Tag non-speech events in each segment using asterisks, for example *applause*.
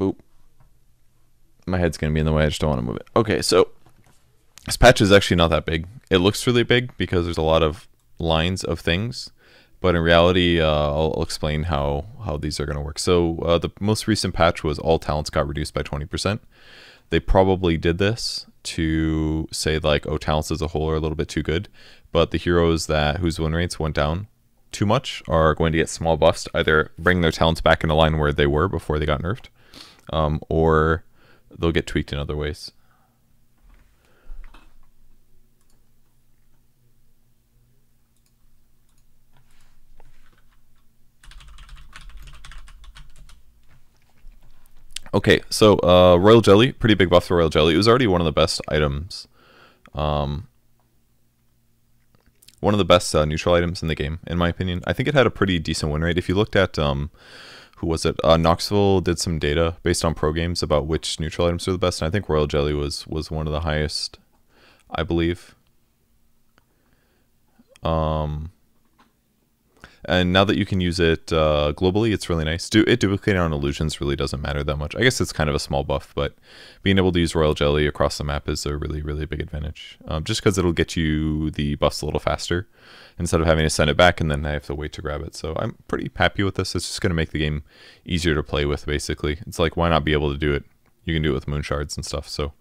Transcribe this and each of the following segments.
Boop. My head's gonna be in the way. I just don't want to move it. Okay, so this patch is actually not that big. It looks really big because there's a lot of lines of things, but in reality, uh, I'll, I'll, explain how how these are gonna work. So uh, the most recent patch was all talents got reduced by 20%. They probably did this to say like, oh, talents as a whole are a little bit too good, but the heroes that whose win rates went down too much are going to get small buffs. Either bring their talents back in a line where they were before they got nerfed, um, or they'll get tweaked in other ways. Okay, so uh, Royal Jelly, pretty big buff for Royal Jelly. It was already one of the best items um, one of the best uh, neutral items in the game, in my opinion. I think it had a pretty decent win rate. If you looked at, um, who was it? Uh, Noxville did some data based on pro games about which neutral items are the best, and I think Royal Jelly was was one of the highest, I believe. Um, and now that you can use it uh, globally, it's really nice. Do it duplicating on illusions really doesn't matter that much. I guess it's kind of a small buff, but being able to use Royal Jelly across the map is a really, really big advantage. Um, just because it'll get you the buffs a little faster instead of having to send it back and then I have to wait to grab it. So I'm pretty happy with this. It's just going to make the game easier to play with, basically. It's like, why not be able to do it? You can do it with moon shards and stuff. So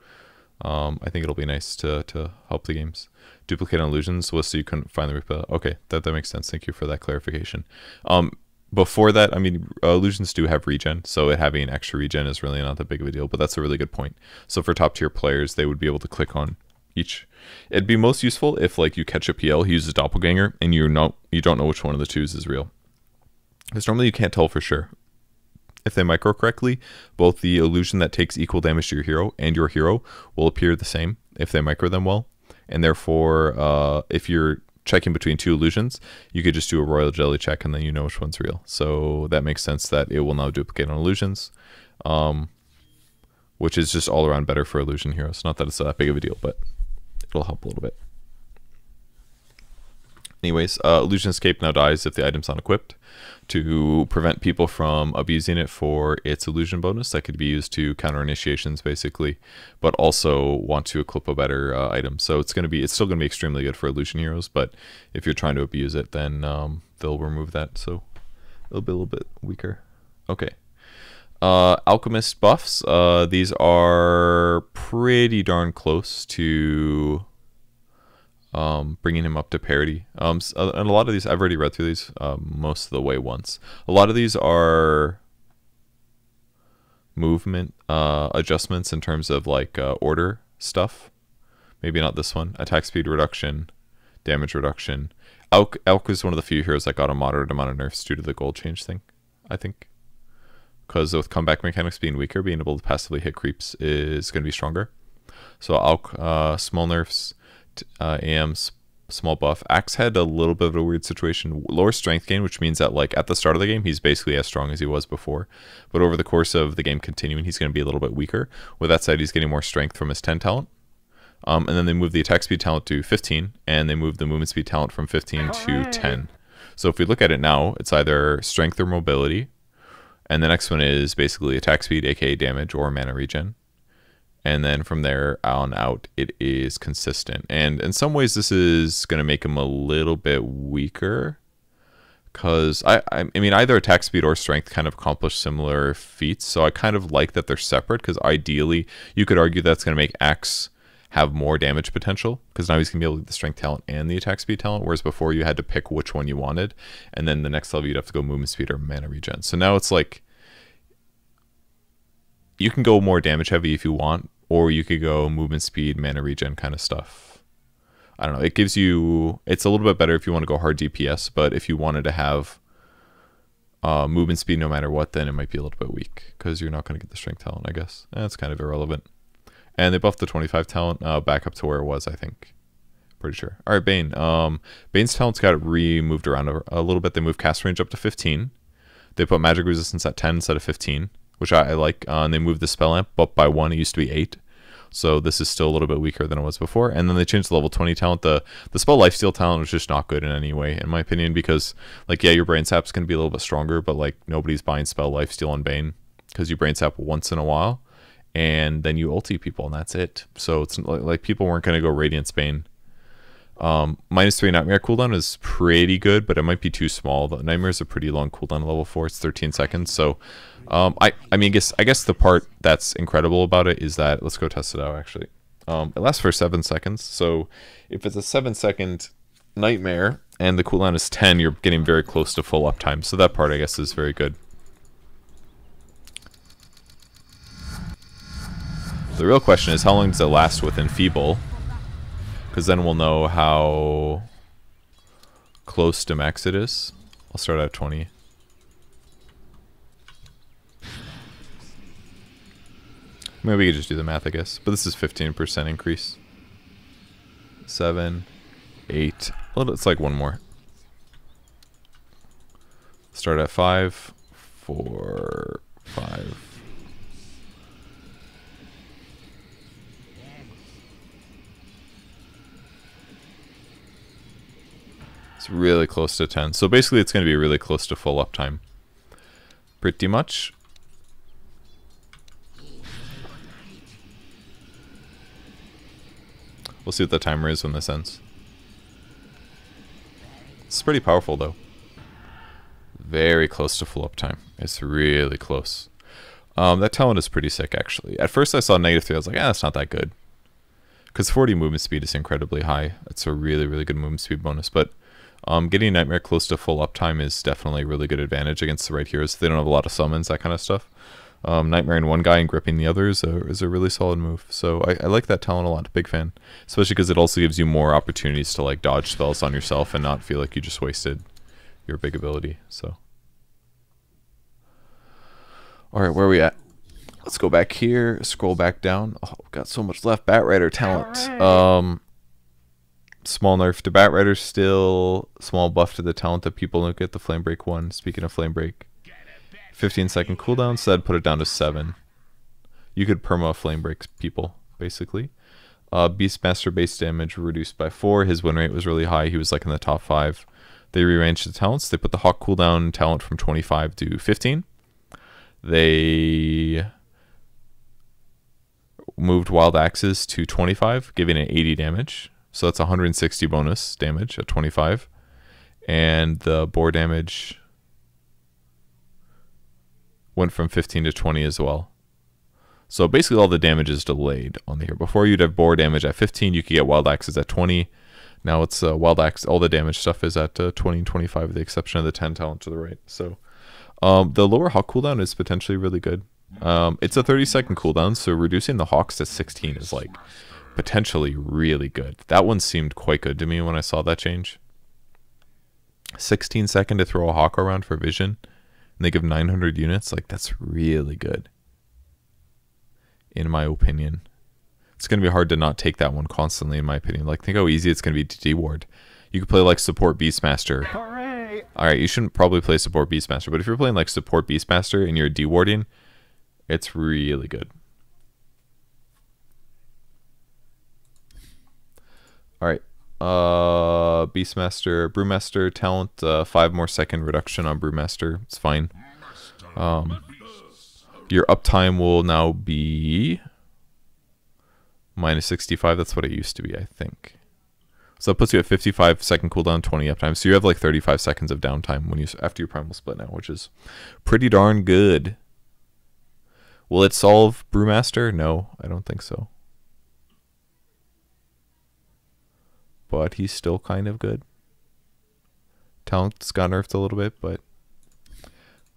um, I think it'll be nice to, to help the games duplicate on illusions was so you couldn't find the replay. Okay, that, that makes sense. Thank you for that clarification. Um, before that, I mean, illusions do have regen, so it having extra regen is really not that big of a deal, but that's a really good point. So for top tier players, they would be able to click on each. It'd be most useful if like you catch a PL, he uses doppelganger, and you know you don't know which one of the twos is real. Because normally you can't tell for sure. If they micro correctly, both the illusion that takes equal damage to your hero and your hero will appear the same if they micro them well and therefore, uh, if you're checking between two illusions, you could just do a royal jelly check, and then you know which one's real. So that makes sense that it will now duplicate on illusions, um, which is just all around better for illusion heroes. Not that it's that big of a deal, but it'll help a little bit. Anyways, uh, Illusionist's Cape now dies if the item's unequipped to prevent people from abusing it for its illusion bonus that could be used to counter initiations basically, but also want to equip a better uh, item. So it's going to be, it's still going to be extremely good for illusion heroes, but if you're trying to abuse it, then um, they'll remove that. So it'll be a little bit weaker. Okay. Uh, alchemist buffs. Uh, these are pretty darn close to um, bringing him up to parity. Um, uh, and a lot of these, I've already read through these um, most of the way once. A lot of these are movement uh, adjustments in terms of like uh, order stuff. Maybe not this one. Attack speed reduction, damage reduction. Elk, Elk is one of the few heroes that got a moderate amount of nerfs due to the gold change thing, I think. Because with comeback mechanics being weaker, being able to passively hit creeps is going to be stronger. So Elk, uh, small nerfs, uh, AM's small buff. Axe had a little bit of a weird situation. Lower strength gain, which means that like at the start of the game, he's basically as strong as he was before. But over the course of the game continuing, he's going to be a little bit weaker. With that said, he's getting more strength from his 10 talent. Um, and then they move the attack speed talent to 15, and they move the movement speed talent from 15 to 10. So if we look at it now, it's either strength or mobility. And the next one is basically attack speed, aka damage, or mana regen and then from there on out it is consistent. And in some ways this is going to make him a little bit weaker because I, I mean either attack speed or strength kind of accomplish similar feats. So i kind of like that they're separate because ideally you could argue that's going to make Axe have more damage potential because now he's going to be able to get the strength talent and the attack speed talent whereas before you had to pick which one you wanted. And then the next level you'd have to go movement speed or mana regen. So now it's like you can go more damage heavy if you want, or you could go movement speed, mana regen kind of stuff. I don't know. It gives you. It's a little bit better if you want to go hard DPS, but if you wanted to have uh, movement speed no matter what, then it might be a little bit weak because you're not going to get the strength talent. I guess that's kind of irrelevant. And they buffed the 25 talent uh, back up to where it was. I think. Pretty sure. All right, Bane. Um, Bane's talents got removed around a, a little bit. They moved cast range up to 15. They put magic resistance at 10 instead of 15 which I, I like. Uh, and they moved the spell amp up by one. It used to be eight. So this is still a little bit weaker than it was before. And then they changed the level 20 talent. The the spell lifesteal talent was just not good in any way, in my opinion, because like yeah, your brain sap's gonna be a little bit stronger, but like nobody's buying spell lifesteal on Bane. because you brain sap once in a while, and then you ulti people, and that's it. So it's like, like people weren't going to go Radiant Bane. Um, minus three Nightmare cooldown is pretty good, but it might be too small. The Nightmare is a pretty long cooldown level four. It's 13 seconds. So, um, I I mean, I guess I guess the part that's incredible about it is that let's go test it out. Actually, um, it lasts for seven seconds. So, if it's a seven second Nightmare and the cooldown is 10, you're getting very close to full uptime. So that part, I guess, is very good. The real question is how long does it last with Enfeeble? Because then we'll know how close to max it is. I'll start at 20. Maybe we could just do the math, I guess. But this is 15% increase. 7, 8. Well, it's like one more. Start at 5, 4, 5. It's really close to 10. So basically it's going to be really close to full uptime. Pretty much. We'll see what the timer is when this ends. It's pretty powerful though. Very close to full uptime. It's really close. Um, that talent is pretty sick actually. At first I saw negative 3, I was like, ah, that's not that good. Because 40 movement speed is incredibly high. It's a really, really good movement speed bonus. But um, getting Nightmare close to full uptime is definitely a really good advantage against the right heroes. They don't have a lot of summons, that kind of stuff. Um, Nightmare in one guy and gripping the other is a, is a really solid move. So I, I like that talent a lot. Big fan. Especially because it also gives you more opportunities to like dodge spells on yourself and not feel like you just wasted your big ability. So. Alright, where are we at? Let's go back here, scroll back down. Oh, got so much left. Batrider talent. Um, small nerf to Batrider still. Small buff to the talent that people don't get the Flame Break one. Speaking of Flame Break. 15 second cooldown said put it down to 7. You could perma Flame Break people, basically. Uh, Beastmaster base damage reduced by 4. His win rate was really high. He was like in the top 5. They rearranged the talents. They put the Hawk cooldown talent from 25 to 15. They moved Wild Axes to 25, giving it 80 damage. So that's 160 bonus damage at 25. And the boar damage went from 15 to 20 as well. So basically all the damage is delayed on the here. Before you'd have boar damage at 15, you could get wild axes at 20. Now it's uh, wild axe. All the damage stuff is at uh, 20 and 25, with the exception of the 10 talent to the right. So um, the lower hawk cooldown is potentially really good. Um, it's a 30 second cooldown, so reducing the hawks to 16 is like potentially really good. That one seemed quite good to me when I saw that change. 16 second to throw a hawk around for vision, and they give 900 units. Like, that's really good, in my opinion. It's going to be hard to not take that one constantly, in my opinion. Like, think how easy it's going to be to deward. You could play, like, support Beastmaster. Hooray! Alright, you shouldn't probably play support Beastmaster, but if you're playing, like, support Beastmaster and you're dewarding, it's really good. All right. Uh, Beastmaster, Brewmaster talent, uh, five more second reduction on Brewmaster. It's fine. Um, your uptime will now be minus 65. That's what it used to be, I think. So that puts you at 55 second cooldown, 20 uptime. So you have like 35 seconds of downtime when you after your primal split now, which is pretty darn good. Will it solve Brewmaster? No, I don't think so. But he's still kind of good. Talent's got nerfed a little bit, but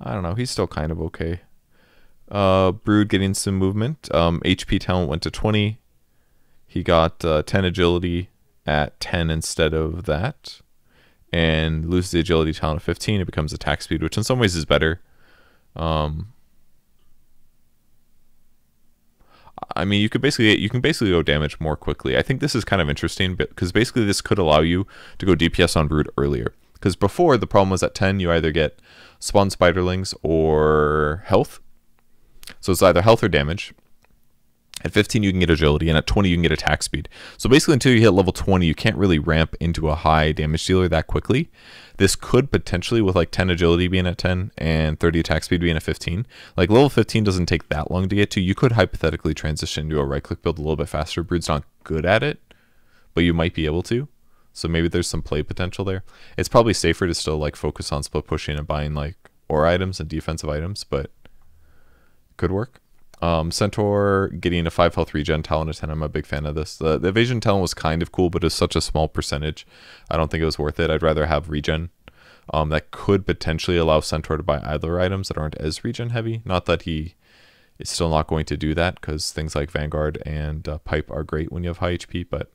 I don't know. He's still kind of okay. Uh, Brood getting some movement. Um, HP talent went to 20. He got uh, 10 agility at 10 instead of that. And loses the agility talent at 15. It becomes attack speed, which in some ways is better. Um, I mean, you could basically you can basically go damage more quickly. I think this is kind of interesting because basically this could allow you to go DPS on Brood earlier. Because before the problem was at 10, you either get spawn spiderlings or health. So it's either health or damage. At 15, you can get agility, and at 20, you can get attack speed. So basically, until you hit level 20, you can't really ramp into a high damage dealer that quickly. This could potentially, with like 10 agility being at 10 and 30 attack speed being at 15, like level 15 doesn't take that long to get to. You could hypothetically transition to a right click build a little bit faster. Brood's not good at it, but you might be able to. So maybe there's some play potential there. It's probably safer to still like focus on split pushing and buying like ore items and defensive items, but could work. Um, Centaur getting a 5 health regen talent at 10. I'm a big fan of this. The, the evasion talent was kind of cool, but it's such a small percentage. I don't think it was worth it. I'd rather have regen. Um, that could potentially allow Centaur to buy idler items that aren't as regen heavy. Not that he is still not going to do that because things like Vanguard and uh, Pipe are great when you have high HP, but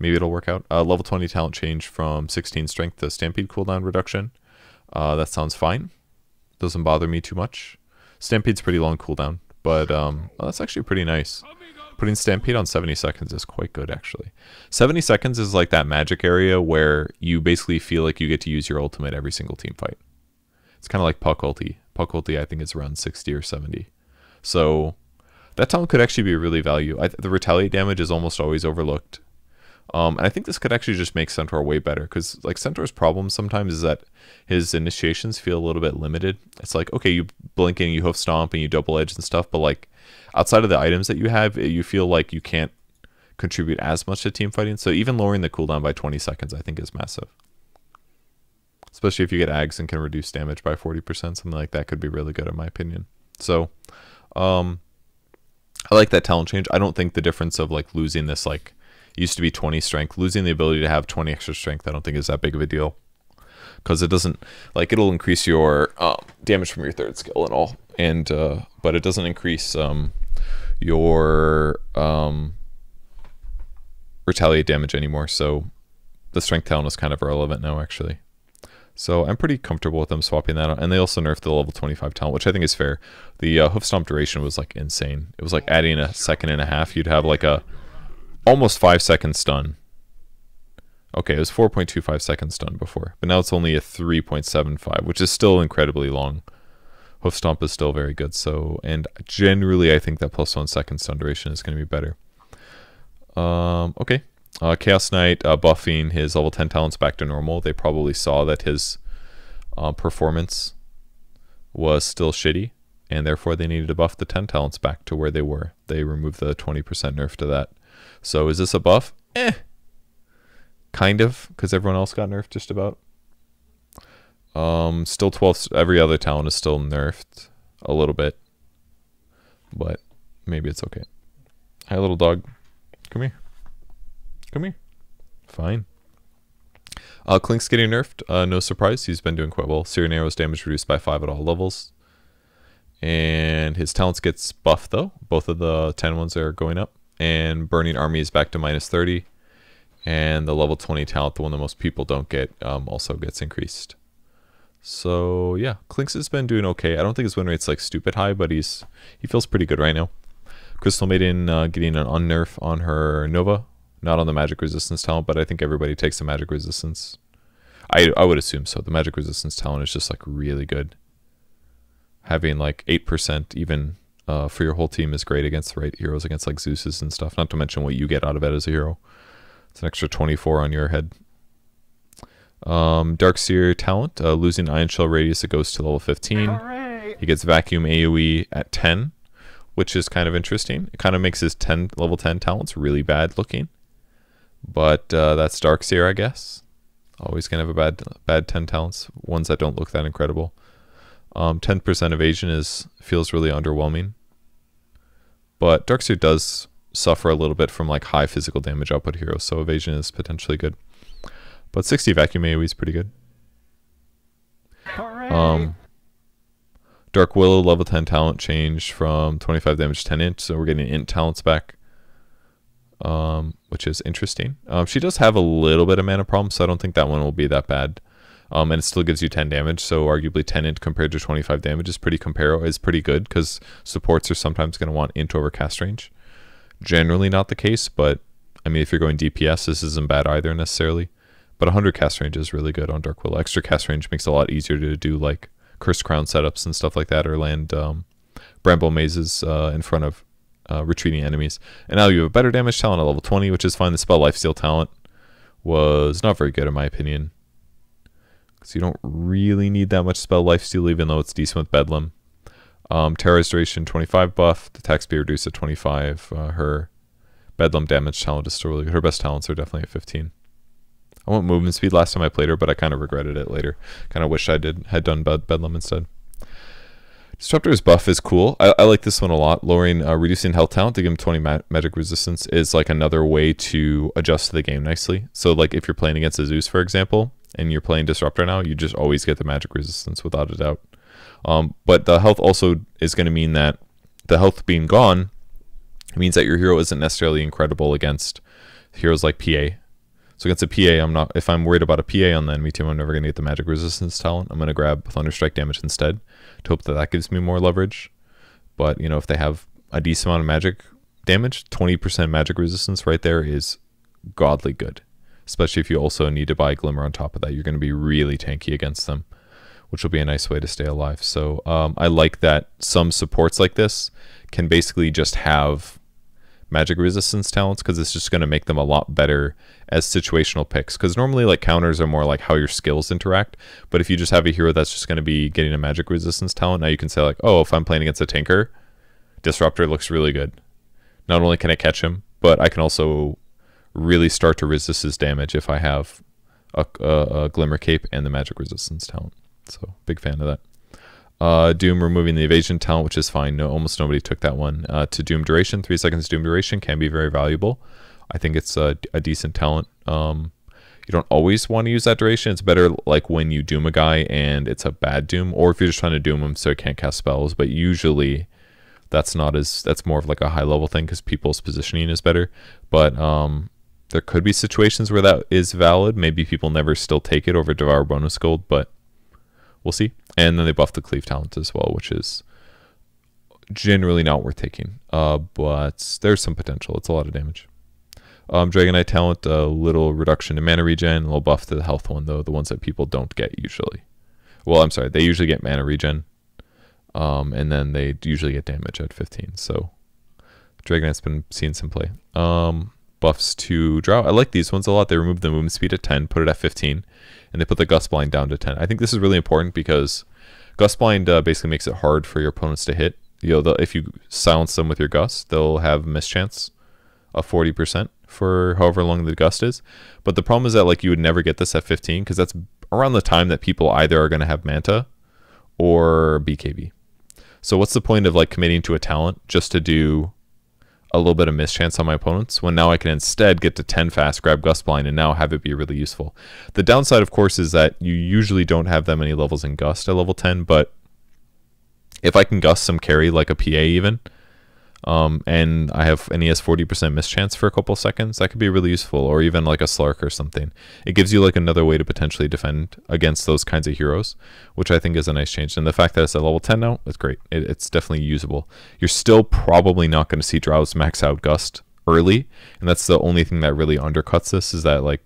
maybe it'll work out. Uh, level 20 talent change from 16 strength to Stampede cooldown reduction. Uh, that sounds fine. Doesn't bother me too much. Stampede's pretty long cooldown. But um, well, that's actually pretty nice. Putting Stampede on 70 seconds is quite good, actually. 70 seconds is like that magic area where you basically feel like you get to use your ultimate every single team fight. It's kind of like Puck ulti. Puck ulti, I think, is around 60 or 70. So that talent could actually be really value. I, the retaliate damage is almost always overlooked. Um, and I think this could actually just make Centaur way better because like Centaur's problem sometimes is that his initiations feel a little bit limited. It's like okay, you blink and you hoof stomp and you double edge and stuff, but like outside of the items that you have, you feel like you can't contribute as much to team fighting. So even lowering the cooldown by 20 seconds, I think, is massive. Especially if you get ags and can reduce damage by 40%, something like that could be really good in my opinion. So, um, I like that talent change. I don't think the difference of like losing this like used to be 20 strength. Losing the ability to have 20 extra strength, I don't think is that big of a deal. Because it doesn't, like, it'll increase your uh, damage from your third skill and all. And, uh, but it doesn't increase um, your um, retaliate damage anymore. So the strength talent is kind of irrelevant now, actually. So I'm pretty comfortable with them swapping that out. And they also nerfed the level 25 talent, which I think is fair. The uh, hoof stomp duration was like insane. It was like adding a second and a half. You'd have like a almost 5 seconds stun. Okay, it was 4.25 seconds stun before, but now it's only a 3.75, which is still incredibly long. Hoof Stomp is still very good, so, and generally I think that plus one second stun duration is going to be better. Um, okay, uh, Chaos Knight uh, buffing his level 10 talents back to normal. They probably saw that his uh, performance was still shitty, and therefore they needed to buff the 10 talents back to where they were. They removed the 20% nerf to that. So is this a buff? Eh. Kind of, because everyone else got nerfed just about. Um, still 12. Every other talent is still nerfed a little bit. But maybe it's okay. Hi, little dog. Come here. Come here. Fine. Uh, Clinkz getting nerfed. Uh, no surprise. He's been doing quite well. Searing Arrow's damage reduced by 5 at all levels. And his talents gets buffed, though. Both of the 10 ones are going up and Burning Army is back to minus 30. And the level 20 talent, the one that most people don't get, um, also gets increased. So yeah, Clinkz has been doing okay. I don't think his win rate's like stupid high, but he's he feels pretty good right now. Crystal Maiden uh, getting an unnerf on her Nova, not on the magic resistance talent, but I think everybody takes the magic resistance. I I would assume so. The magic resistance talent is just like really good. Having like eight percent even uh, for your whole team is great against the right heroes, against like Zeus's and stuff. Not to mention what you get out of it as a hero. It's an extra 24 on your head. Um, Darkseer talent, uh, losing Ion Shell radius, it goes to level 15. Hooray! He gets Vacuum AoE at 10, which is kind of interesting. It kind of makes his 10 level 10 talents really bad looking. But uh, that's Darkseer, I guess. Always gonna have a bad bad 10 talents, ones that don't look that incredible. Um, 10% evasion is feels really underwhelming. But Darkseer does suffer a little bit from like high physical damage output heroes, so evasion is potentially good. But 60 vacuum AoE is pretty good. Um, Dark Willow level 10 talent change from 25 damage to 10 int, so we're getting int talents back, um, which is interesting. Um, she does have a little bit of mana problem, so I don't think that one will be that bad. Um, and it still gives you 10 damage, so arguably 10 int compared to 25 damage is pretty comparo is pretty good because supports are sometimes going to want int over cast range. Generally not the case, but I mean if you're going DPS, this isn't bad either necessarily. But 100 cast range is really good on Dark Willow. Extra cast range makes it a lot easier to do like Cursed Crown setups and stuff like that, or land um, Bramble Mazes uh, in front of uh, retreating enemies. And now you have a better damage talent at level 20, which is fine. The spell lifesteal talent was not very good in my opinion. Because you don't really need that much spell lifesteal, even though it's decent with Bedlam. Um, Restoration 25 buff, the attack speed reduced to 25. Uh, her Bedlam damage talent is still really good. Her best talents are definitely at 15. I want movement speed last time I played her, but I kind of regretted it later. Kind of wish I did had done Bed Bedlam instead. Disruptor's buff is cool. I, I like this one a lot. Lowering, uh, reducing health talent to give him 20 ma magic resistance is like another way to adjust the game nicely. So like if you're playing against a Zeus, for example, and you're playing Disruptor now, you just always get the magic resistance without a doubt. Um, but the health also is going to mean that the health being gone means that your hero isn't necessarily incredible against heroes like PA. So against a PA, I'm not. If I'm worried about a PA on the enemy team, I'm never going to get the magic resistance talent. I'm going to grab Thunderstrike damage instead to hope that that gives me more leverage. But you know, if they have a decent amount of magic damage, 20% magic resistance right there is godly good. Especially if you also need to buy Glimmer on top of that, you're going to be really tanky against them which will be a nice way to stay alive. So um, I like that some supports like this can basically just have magic resistance talents because it's just going to make them a lot better as situational picks. Because normally, like counters are more like how your skills interact. But if you just have a hero that's just going to be getting a magic resistance talent, now you can say like, oh, if I'm playing against a Tinker, Disruptor looks really good. Not only can I catch him, but I can also really start to resist his damage if I have a, a, a Glimmer Cape and the magic resistance talent. So big fan of that. Uh, Doom removing the evasion talent, which is fine. No, almost nobody took that one. Uh, to Doom duration, three seconds Doom duration can be very valuable. I think it's a, a decent talent. Um, you don't always want to use that duration. It's better like when you Doom a guy and it's a bad Doom, or if you're just trying to Doom him so he can't cast spells. But usually, that's not as that's more of like a high level thing because people's positioning is better. But um, there could be situations where that is valid. Maybe people never still take it over Devour bonus gold, but We'll see. And then they buff the cleave talent as well, which is generally not worth taking. Uh, but there's some potential. It's a lot of damage. Um, Dragon talent, a little reduction in mana regen, a little buff to the health one though, the ones that people don't get usually. Well, I'm sorry, they usually get mana regen, um, and then they usually get damage at 15. So Dragon Knight's been seeing some play. Um, buffs to Drow. I like these ones a lot. They remove the movement speed at 10, put it at 15, and they put the Gust Blind down to 10. I think this is really important because Gust Blind uh, basically makes it hard for your opponents to hit. You know, if you silence them with your Gust, they'll have a mischance of 40% for however long the Gust is. But the problem is that like you would never get this at 15 because that's around the time that people either are going to have Manta or BKB. So what's the point of like committing to a talent just to do a little bit of mischance on my opponents when now I can instead get to 10 fast, grab Gust Blind, and now have it be really useful. The downside, of course, is that you usually don't have that many levels in Gust at level 10, but if I can Gust some carry, like a PA even, um, and I have has 40% mischance for a couple seconds, that could be really useful, or even like a Slark or something. It gives you like another way to potentially defend against those kinds of heroes, which I think is a nice change. And the fact that it's at level 10 now, it's great. It, it's definitely usable. You're still probably not going to see Drows max out Gust early, and that's the only thing that really undercuts this is that like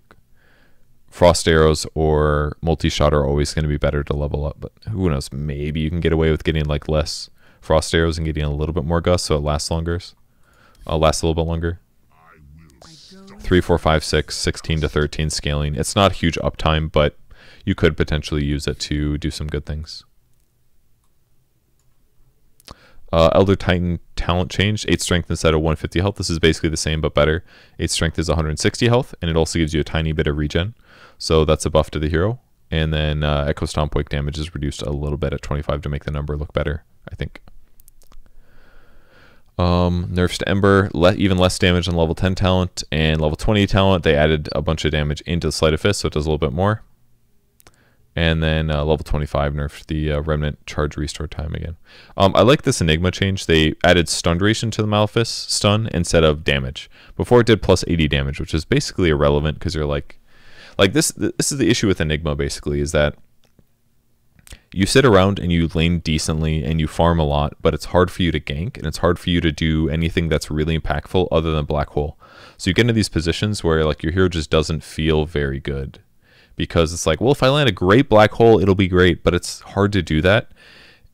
frost arrows or multi-shot are always going to be better to level up but who knows maybe you can get away with getting like less frost arrows and getting a little bit more gust so it lasts longer. Uh, lasts a little bit longer. 3, 4, 5, 6, 16 to 13 scaling. It's not huge uptime, but you could potentially use it to do some good things. Uh, Elder Titan talent change, 8 strength instead of 150 health. This is basically the same but better. 8 strength is 160 health, and it also gives you a tiny bit of regen. So that's a buff to the hero. And then uh, Echo Stomp Wake damage is reduced a little bit at 25 to make the number look better, I think. Um, nerfs to Ember, le even less damage on level 10 talent, and level 20 talent, they added a bunch of damage into the Sleight of Fist, so it does a little bit more. And then uh, level 25 nerfed the uh, Remnant charge restore time again. Um, I like this Enigma change. They added stun duration to the Malefice stun instead of damage. Before it did plus 80 damage, which is basically irrelevant because you're like, like this. This is the issue with Enigma basically is that you sit around and you lane decently and you farm a lot, but it's hard for you to gank and it's hard for you to do anything that's really impactful other than black hole. So you get into these positions where like your hero just doesn't feel very good because it's like, well, if I land a great black hole, it'll be great, but it's hard to do that.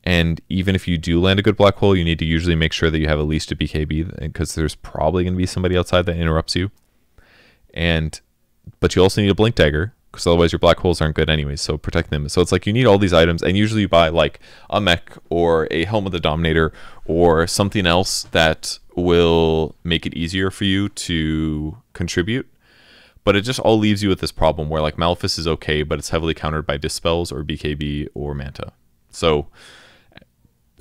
And even if you do land a good black hole, you need to usually make sure that you have at least a BKB because there's probably going to be somebody outside that interrupts you. And but you also need a blink dagger because otherwise your black holes aren't good anyways. So protect them. So it's like you need all these items, and usually you buy like a mech or a helm of the Dominator or something else that will make it easier for you to contribute. But it just all leaves you with this problem where like Malefice is okay, but it's heavily countered by Dispels or BKB or Manta. So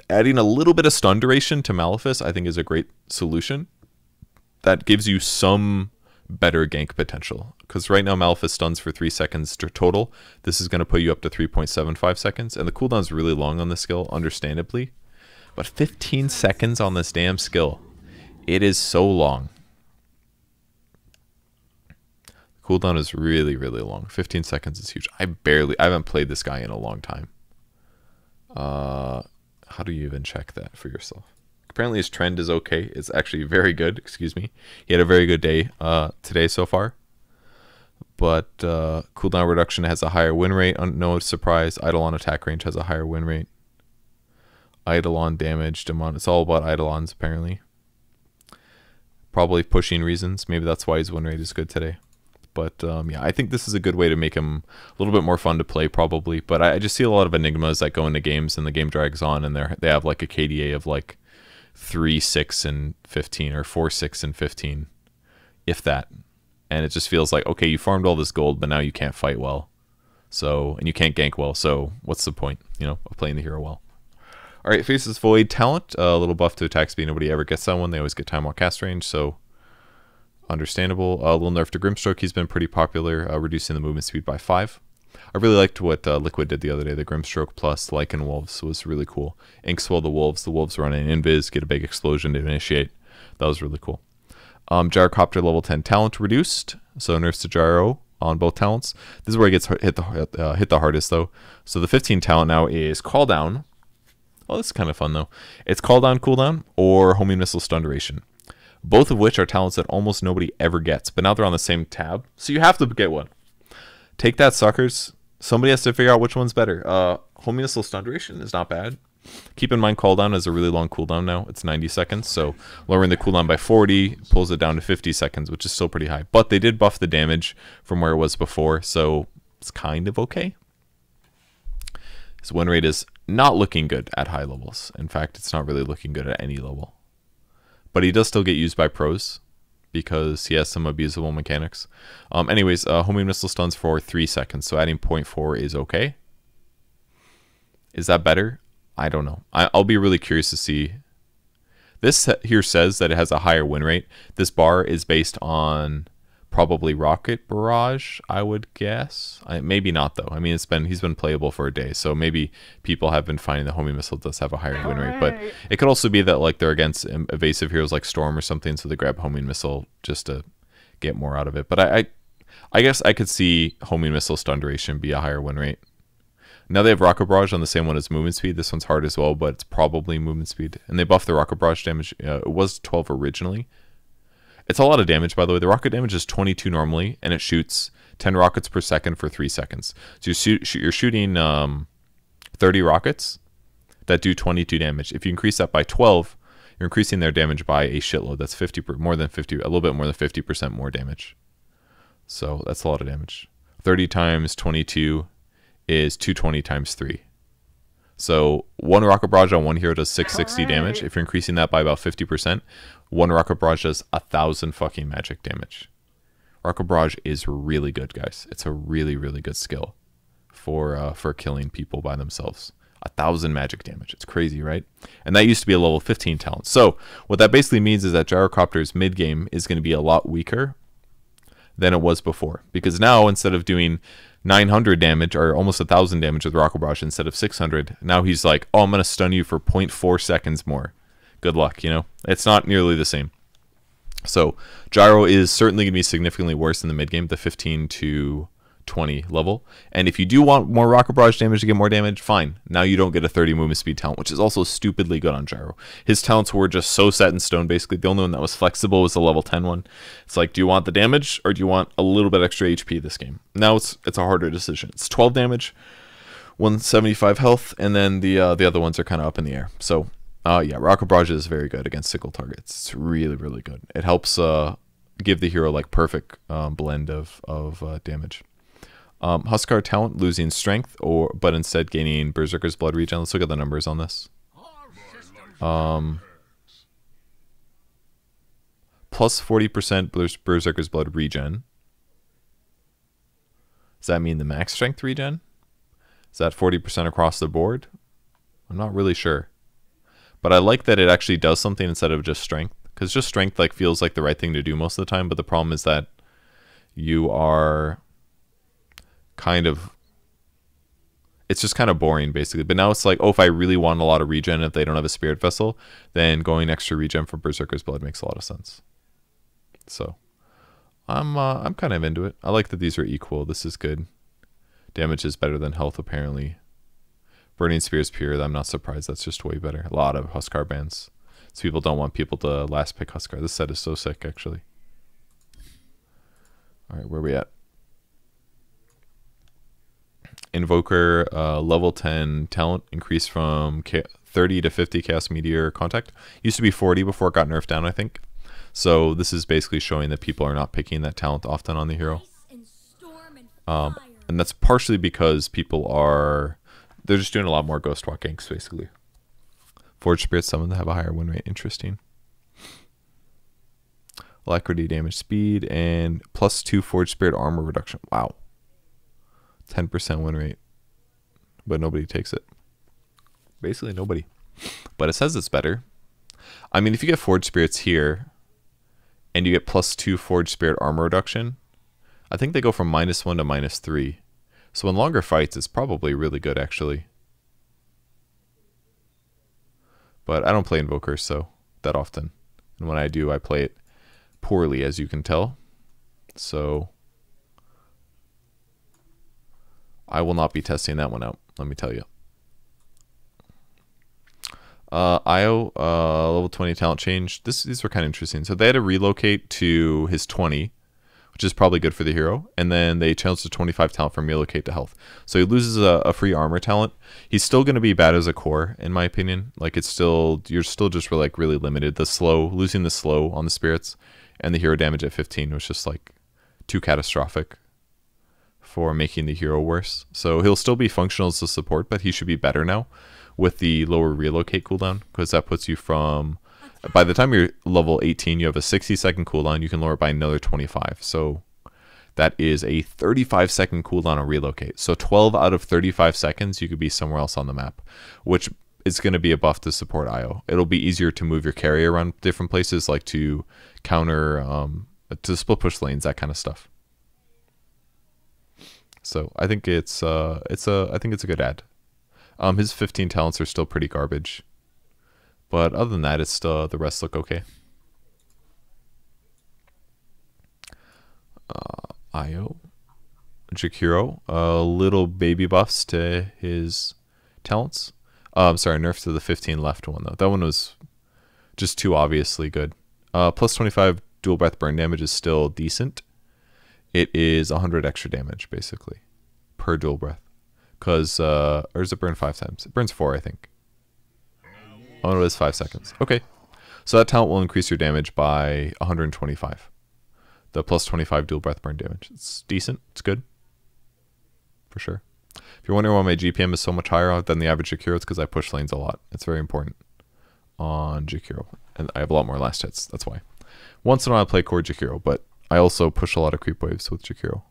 adding a little bit of stun duration to Malefice, I think, is a great solution. That gives you some better gank potential. Because right now Malefice stuns for 3 seconds total. This is going to put you up to 3.75 seconds. And the cooldown is really long on this skill, understandably. But 15 seconds on this damn skill. It is so long. The cooldown is really, really long. 15 seconds is huge. I barely, I haven't played this guy in a long time. Uh, how do you even check that for yourself? Apparently his trend is okay. It's actually very good. Excuse me. He had a very good day uh, today so far. But uh, cooldown reduction has a higher win rate. No surprise. Eidolon attack range has a higher win rate. Eidolon damage. Demon. It's all about Eidolons apparently. Probably pushing reasons. Maybe that's why his win rate is good today. But um, yeah, I think this is a good way to make him a little bit more fun to play, probably. But I, I just see a lot of enigmas that go into games, and the game drags on, and they they have like a KDA of like three, six, and 15, or four, six, and 15, if that. And it just feels like, okay, you farmed all this gold, but now you can't fight well. So, and you can't gank well. So, what's the point, you know, of playing the hero well? All right, Faceless Void talent, a uh, little buff to attack speed. Nobody ever gets that one. They always get Time Walk cast range, so understandable. A uh, little nerf to Grimstroke. He's been pretty popular, uh, reducing the movement speed by five. I really liked what uh, Liquid did the other day. The Grimstroke plus Lycan Wolves was really cool. Inkswell the Wolves. The Wolves run an invis, get a big explosion to initiate. That was really cool. Um, Gyrocopter level 10 talent reduced. So nerfs to Gyro on both talents. This is where it gets hit the, uh, hit the hardest though. So the 15 talent now is Call Down. Well, this is kind of fun though. It's Call Down Cooldown or Homing Missile Stun Duration. Both of which are talents that almost nobody ever gets, but now they're on the same tab. So you have to get one. Take that, suckers. Somebody has to figure out which one's better. Uh, homing missile stun duration is not bad. Keep in mind, cooldown is a really long cooldown now. It's 90 seconds, so lowering the cooldown by 40 pulls it down to 50 seconds, which is still pretty high. But they did buff the damage from where it was before, so it's kind of okay. His win rate is not looking good at high levels. In fact, it's not really looking good at any level. But he does still get used by pros, because he has some abusable mechanics. Um, anyways, uh, homing missile stuns for 3 seconds, so adding 0.4 is okay. Is that better? I don't know. I, will be really curious to see. This here says that it has a higher win rate. This bar is based on probably Rocket Barrage, I would guess. I, maybe not though. I mean, it's been he's been playable for a day, so maybe people have been finding the homing missile does have a higher win rate. But it could also be that like they're against evasive heroes like Storm or something, so they grab homing missile just to get more out of it. But I, I, I guess I could see homing missile stun duration be a higher win rate. Now they have Rocket Barrage on the same one as movement speed. This one's hard as well, but it's probably movement speed. And they buffed the Rocket Barrage damage. Uh, it was 12 originally, it's a lot of damage, by the way. The rocket damage is 22 normally, and it shoots 10 rockets per second for 3 seconds. So you're, shoot, you're shooting um, 30 rockets that do 22 damage. If you increase that by 12, you're increasing their damage by a shitload. That's 50 per, more than 50, a little bit more than 50% more damage. So that's a lot of damage. 30 times 22 is 220 times 3. So one rocket barrage on one hero does 660 damage. If you're increasing that by about 50%, one rocket barrage does a thousand fucking magic damage. Rocket barrage is really good, guys. It's a really, really good skill for uh, for killing people by themselves. A thousand magic damage. It's crazy, right? And that used to be a level 15 talent. So what that basically means is that Gyrocopter's mid game is going to be a lot weaker than it was before. Because now instead of doing 900 damage or almost a thousand damage with Barrage instead of 600. Now he's like, oh, I'm gonna stun you for 0.4 seconds more. Good luck, you know. It's not nearly the same. So Gyro is certainly gonna be significantly worse in the mid game, the 15 to 20 level. And if you do want more Rocket Barrage damage to get more damage, fine. Now you don't get a 30 movement speed talent, which is also stupidly good on Gyro. His talents were just so set in stone, basically. The only one that was flexible was the level 10 one. It's like, do you want the damage or do you want a little bit extra HP this game? Now it's it's a harder decision. It's 12 damage 175 health, and then the uh, the other ones are kind of up in the air. So, uh, yeah, Rocket Barrage is very good against single targets. It's really really good. It helps uh, give the hero like perfect um, blend of of uh, damage. Um, Huskar talent losing strength, or but instead gaining Berserker's blood regen. Let's look at the numbers on this. Um, plus 40% Berserker's blood regen. Does that mean the max strength regen? Is that 40% across the board? I'm not really sure. But I like that it actually does something instead of just strength. Because just strength like feels like the right thing to do most of the time, but the problem is that you are kind of it's just kind of boring basically. But now it's like, oh, if I really want a lot of regen if they don't have a spirit vessel, then going extra regen for Berserker's Blood makes a lot of sense. So I'm uh, I'm kind of into it. I like that these are equal. This is good. Damage is better than health, apparently. Burning Spear is pure. I'm not surprised. That's just way better. A lot of Huskar bands. So people don't want people to last pick Huskar. This set is so sick, actually. All right, where are we at? Invoker uh, level 10 talent increased from 30 to 50 Chaos Meteor contact. Used to be 40 before it got nerfed down, I think. So this is basically showing that people are not picking that talent often on the hero. Um, and that's partially because people are they're just doing a lot more ghost walk ganks basically. Forge spirits, some of them have a higher win rate. Interesting. Alacrity, damage, speed, and plus two Forge Spirit armor reduction. Wow. 10% win rate. But nobody takes it. Basically nobody. But it says it's better. I mean, if you get Forge Spirits here, and you get plus two Forge Spirit armor reduction, I think they go from minus one to minus three. So in longer fights, it's probably really good, actually. But I don't play Invoker so that often. And when I do, I play it poorly, as you can tell. So I will not be testing that one out, let me tell you. Uh, Io, uh, level 20 talent change. This, these were kind of interesting. So they had to relocate to his 20, which is probably good for the hero. And then they changed to 25 talent from relocate to health. So he loses a, a free armor talent. He's still going to be bad as a core, in my opinion. Like it's still, you're still just really, like really limited. The slow, losing the slow on the spirits and the hero damage at 15 was just like too catastrophic for making the hero worse. So he'll still be functional as a support, but he should be better now with the lower relocate cooldown because that puts you from by the time you're level 18 you have a 60 second cooldown you can lower it by another 25 so that is a 35 second cooldown on relocate. So 12 out of 35 seconds you could be somewhere else on the map which is going to be a buff to support io it'll be easier to move your carry around different places like to counter um, to split push lanes that kind of stuff so i think it's uh it's a i think it's a good ad um, his 15 talents are still pretty garbage. But other than that, it's still, the rest look okay. Uh, Io. Jakiro. Uh, little baby buffs to his talents. Uh, I'm sorry, nerf to the 15 left one, though. That one was just too obviously good. Uh, plus 25 dual breath burn damage is still decent. It is 100 extra damage, basically, per dual breath. Because, uh, or does it burn five times? It burns four, I think. Oh, no, it is five seconds. Okay. So that talent will increase your damage by 125. The plus 25 dual breath burn damage. It's decent. It's good. For sure. If you're wondering why my GPM is so much higher than the average Jakiro, it's because I push lanes a lot. It's very important on Jakiro. And I have a lot more last hits. That's why. Once in a while I play core Jakiro, but I also push a lot of creep waves with Jakiro.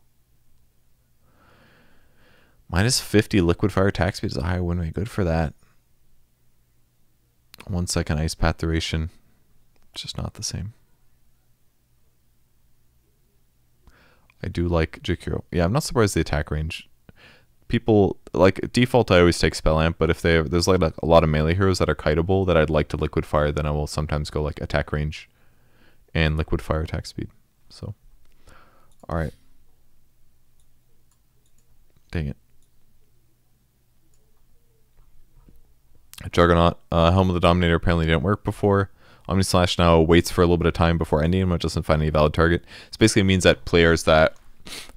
Minus 50 liquid fire attack speed is a higher win rate. Good for that. One second ice path duration. Just not the same. I do like Jakiro. Yeah, I'm not surprised the attack range. People like default. I always take spell amp, but if they there's like a lot of melee heroes that are kiteable that I'd like to liquid fire, then I will sometimes go like attack range and liquid fire attack speed. So, all right. Dang it. Juggernaut, uh, Helm of the Dominator apparently didn't work before. Omni Slash now waits for a little bit of time before ending but doesn't find any valid target. This basically means that players that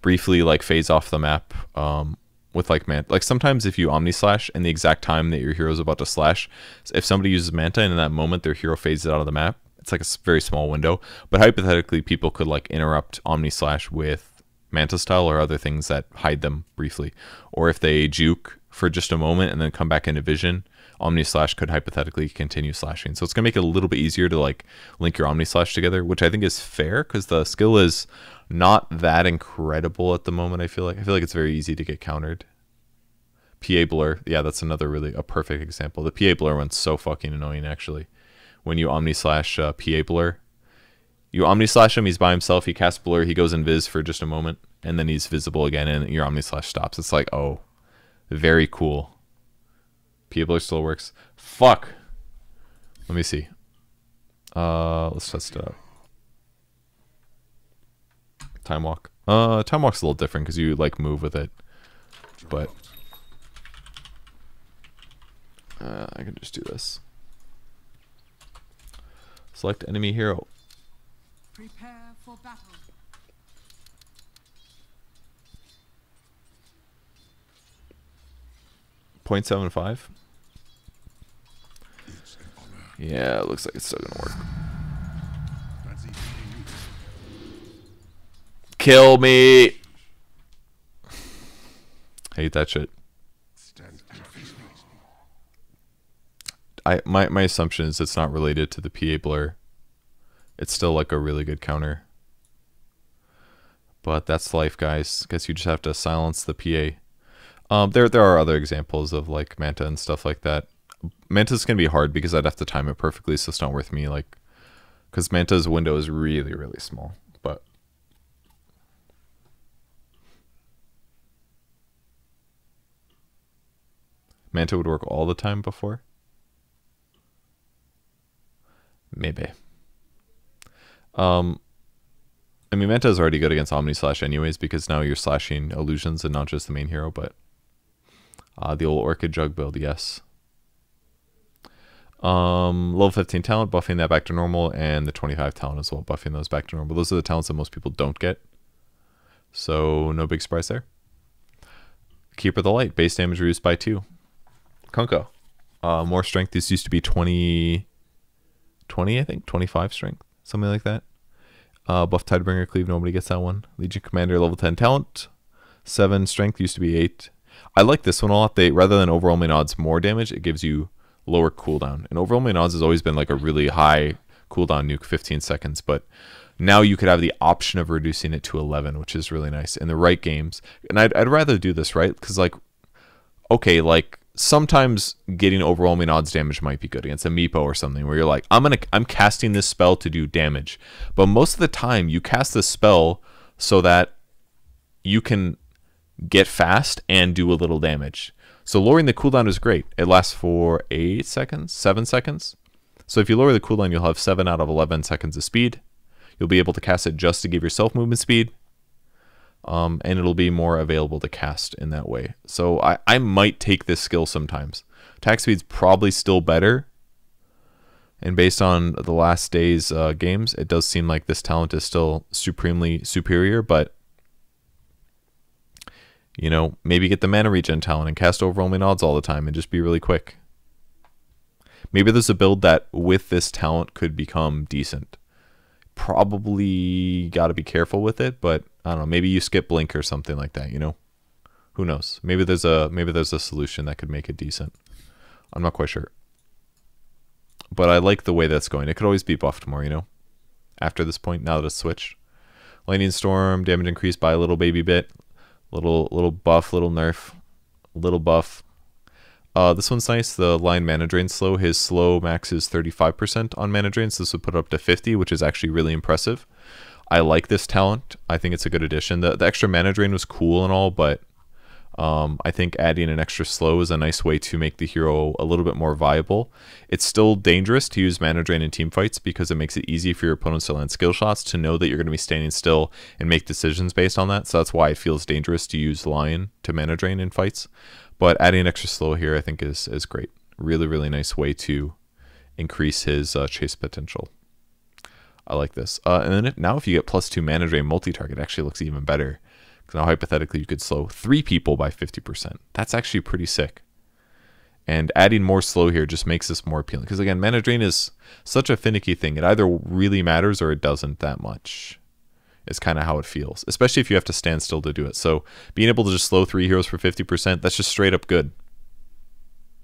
briefly like phase off the map um, with like man like sometimes if you omni slash and the exact time that your hero is about to slash if somebody uses manta and in that moment their hero fades out of the map it's like a very small window but hypothetically people could like interrupt omni slash with manta style or other things that hide them briefly or if they juke for just a moment and then come back into vision omni slash could hypothetically continue slashing so it's going to make it a little bit easier to like link your omni slash together which i think is fair because the skill is not that incredible at the moment. I feel like I feel like it's very easy to get countered. PA blur, yeah, that's another really a perfect example. The PA blur one's so fucking annoying actually. When you omni slash uh, PA blur, you omni slash him, he's by himself, he casts blur, he goes invis for just a moment, and then he's visible again, and your omni slash stops. It's like, oh, very cool. PA blur still works. Fuck. Let me see. Uh, let's test it out. Time walk. Uh, time walk's a little different because you like move with it, but uh, I can just do this. Select enemy hero. Prepare for battle. Point seven five. Yeah, it looks like it's still gonna work. Kill me. Hate that shit. I my my assumption is it's not related to the PA blur. It's still like a really good counter. But that's life, guys. Guess you just have to silence the PA. Um, there there are other examples of like Manta and stuff like that. Manta's gonna be hard because I'd have to time it perfectly, so it's not worth me like, because Manta's window is really really small. But Manta would work all the time before? Maybe. Um, mean, Manta is already good against Omni Slash anyways because now you're slashing illusions and not just the main hero, but uh, the old Orchid Jug build, yes. Um, level 15 talent, buffing that back to normal, and the 25 talent as well, buffing those back to normal. Those are the talents that most people don't get. So no big surprise there. Keeper of the Light, base damage reduced by 2. Kunkka. Uh, more strength. This used to be 20, 20, I think, 25 strength, something like that. Uh, buff Tidebringer Cleave, nobody gets that one. Legion Commander, level 10 talent. 7 strength, used to be 8. I like this one a lot. They Rather than overwhelming odds more damage, it gives you lower cooldown. And overwhelming odds has always been like a really high cooldown nuke, 15 seconds. But now you could have the option of reducing it to 11, which is really nice in the right games. And I'd, I'd rather do this, right? Because, like, okay, like sometimes getting overwhelming odds damage might be good against a Meepo or something where you're like, I'm gonna I'm casting this spell to do damage. But most of the time you cast this spell so that you can get fast and do a little damage. So lowering the cooldown is great. It lasts for eight seconds, seven seconds. So if you lower the cooldown, you'll have seven out of eleven seconds of speed. You'll be able to cast it just to give yourself movement speed um, and it'll be more available to cast in that way. So I, I might take this skill sometimes. Attack speed's probably still better, and based on the last day's uh, games, it does seem like this talent is still supremely superior, but you know, maybe get the mana regen talent and cast overwhelming odds all the time and just be really quick. Maybe there's a build that with this talent could become decent. Probably got to be careful with it, but I don't know, maybe you skip blink or something like that, you know? Who knows? Maybe there's a maybe there's a solution that could make it decent. I'm not quite sure. But I like the way that's going. It could always be buffed more, you know? After this point, now that it's switched. Lightning Storm, damage increased by a little baby bit. Little little buff, little nerf, little buff. Uh, this one's nice. The Lion mana drain slow. His slow max is 35% on mana drain, so this would put it up to 50, which is actually really impressive. I like this talent. I think it's a good addition. The, the extra mana drain was cool and all, but um, I think adding an extra slow is a nice way to make the hero a little bit more viable. It's still dangerous to use mana drain in team fights because it makes it easy for your opponents to land skill shots to know that you're going to be standing still and make decisions based on that. So that's why it feels dangerous to use Lion to mana drain in fights. But adding an extra slow here, I think is is great. Really, really nice way to increase his uh, chase potential. I like this. Uh, and then it, now if you get plus two mana drain multi-target, actually looks even better. So now hypothetically, you could slow three people by 50%. That's actually pretty sick. And adding more slow here just makes this more appealing. Because again, mana drain is such a finicky thing. It either really matters or it doesn't that much. Is kind of how it feels, especially if you have to stand still to do it. So being able to just slow three heroes for 50%, that's just straight up good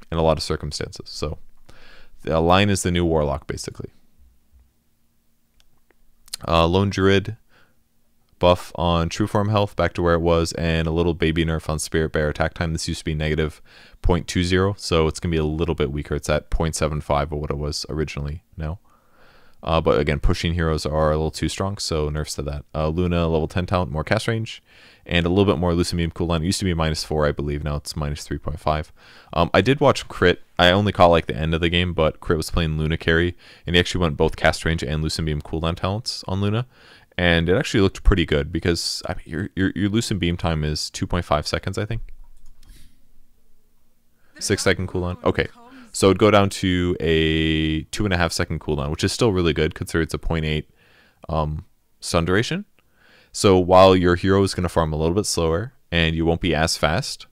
in a lot of circumstances. So the Lion is the new warlock, basically. Uh, Lone Druid buff on true form health back to where it was, and a little baby nerf on Spirit Bear attack time. This used to be negative 0.20, so it's going to be a little bit weaker. It's at 0.75 of what it was originally now. Uh, but again, pushing heroes are a little too strong, so nerfs to that. Uh, Luna, level 10 talent, more cast range, and a little bit more Lucid Beam cooldown. It used to be minus 4, I believe. Now it's minus 3.5. Um, I did watch Crit. I only caught like the end of the game, but Crit was playing Luna carry, and he actually went both cast range and Lucid Beam cooldown talents on Luna. And it actually looked pretty good because I mean, your, your, your Lucid Beam time is 2.5 seconds, I think. Six second cooldown. Okay. So it'd go down to a two and a half second cooldown, which is still really good considering it's a 0.8 um, stun duration. So while your hero is going to farm a little bit slower and you won't be as fast,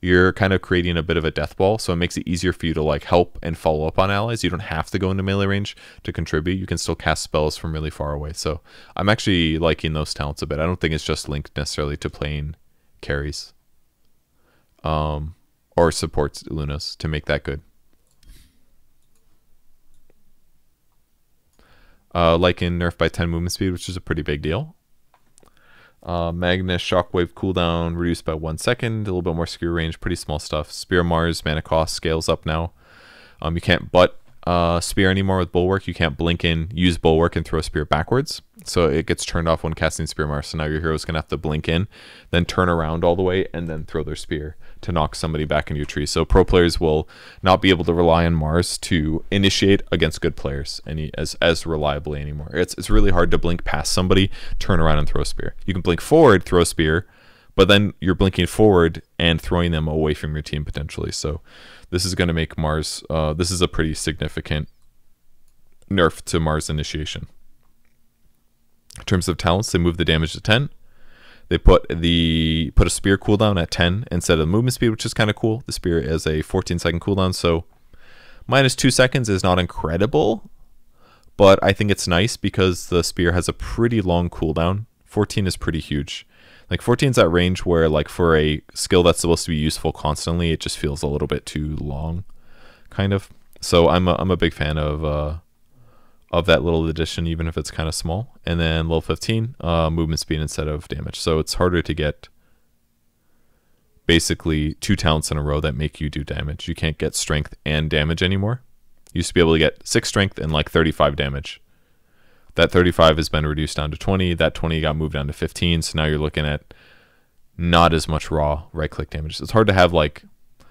you're kind of creating a bit of a death ball. So it makes it easier for you to like help and follow up on allies. You don't have to go into melee range to contribute. You can still cast spells from really far away. So I'm actually liking those talents a bit. I don't think it's just linked necessarily to playing carries um, or supports Lunas to make that good. Uh, in nerf by 10 movement speed, which is a pretty big deal. Uh, Magnus Shockwave cooldown reduced by one second, a little bit more skewer range, pretty small stuff. Spear Mars mana cost scales up now. Um, you can't butt uh, spear anymore with Bulwark. You can't blink in, use Bulwark, and throw a spear backwards. So it gets turned off when casting Spear Mars. So now your hero's gonna have to blink in, then turn around all the way, and then throw their spear to knock somebody back into your tree. So pro players will not be able to rely on Mars to initiate against good players any as as reliably anymore. It's it's really hard to blink past somebody, turn around and throw a spear. You can blink forward, throw a spear, but then you're blinking forward and throwing them away from your team potentially. So this is going to make Mars. Uh, this is a pretty significant nerf to Mars initiation. In terms of talents, they move the damage to 10. They put the put a spear cooldown at 10 instead of movement speed, which is kind of cool. The spear is a 14 second cooldown, so minus two seconds is not incredible, but I think it's nice because the spear has a pretty long cooldown. 14 is pretty huge. Like 14 is that range where like for a skill that's supposed to be useful constantly, it just feels a little bit too long, kind of. So I'm a, I'm a big fan of uh, of that little addition, even if it's kind of small. And then level 15, uh, movement speed instead of damage. So it's harder to get basically two talents in a row that make you do damage. You can't get strength and damage anymore. You used to be able to get six strength and like 35 damage. That 35 has been reduced down to 20. That 20 got moved down to 15. So now you're looking at not as much raw right click damage. It's hard to have like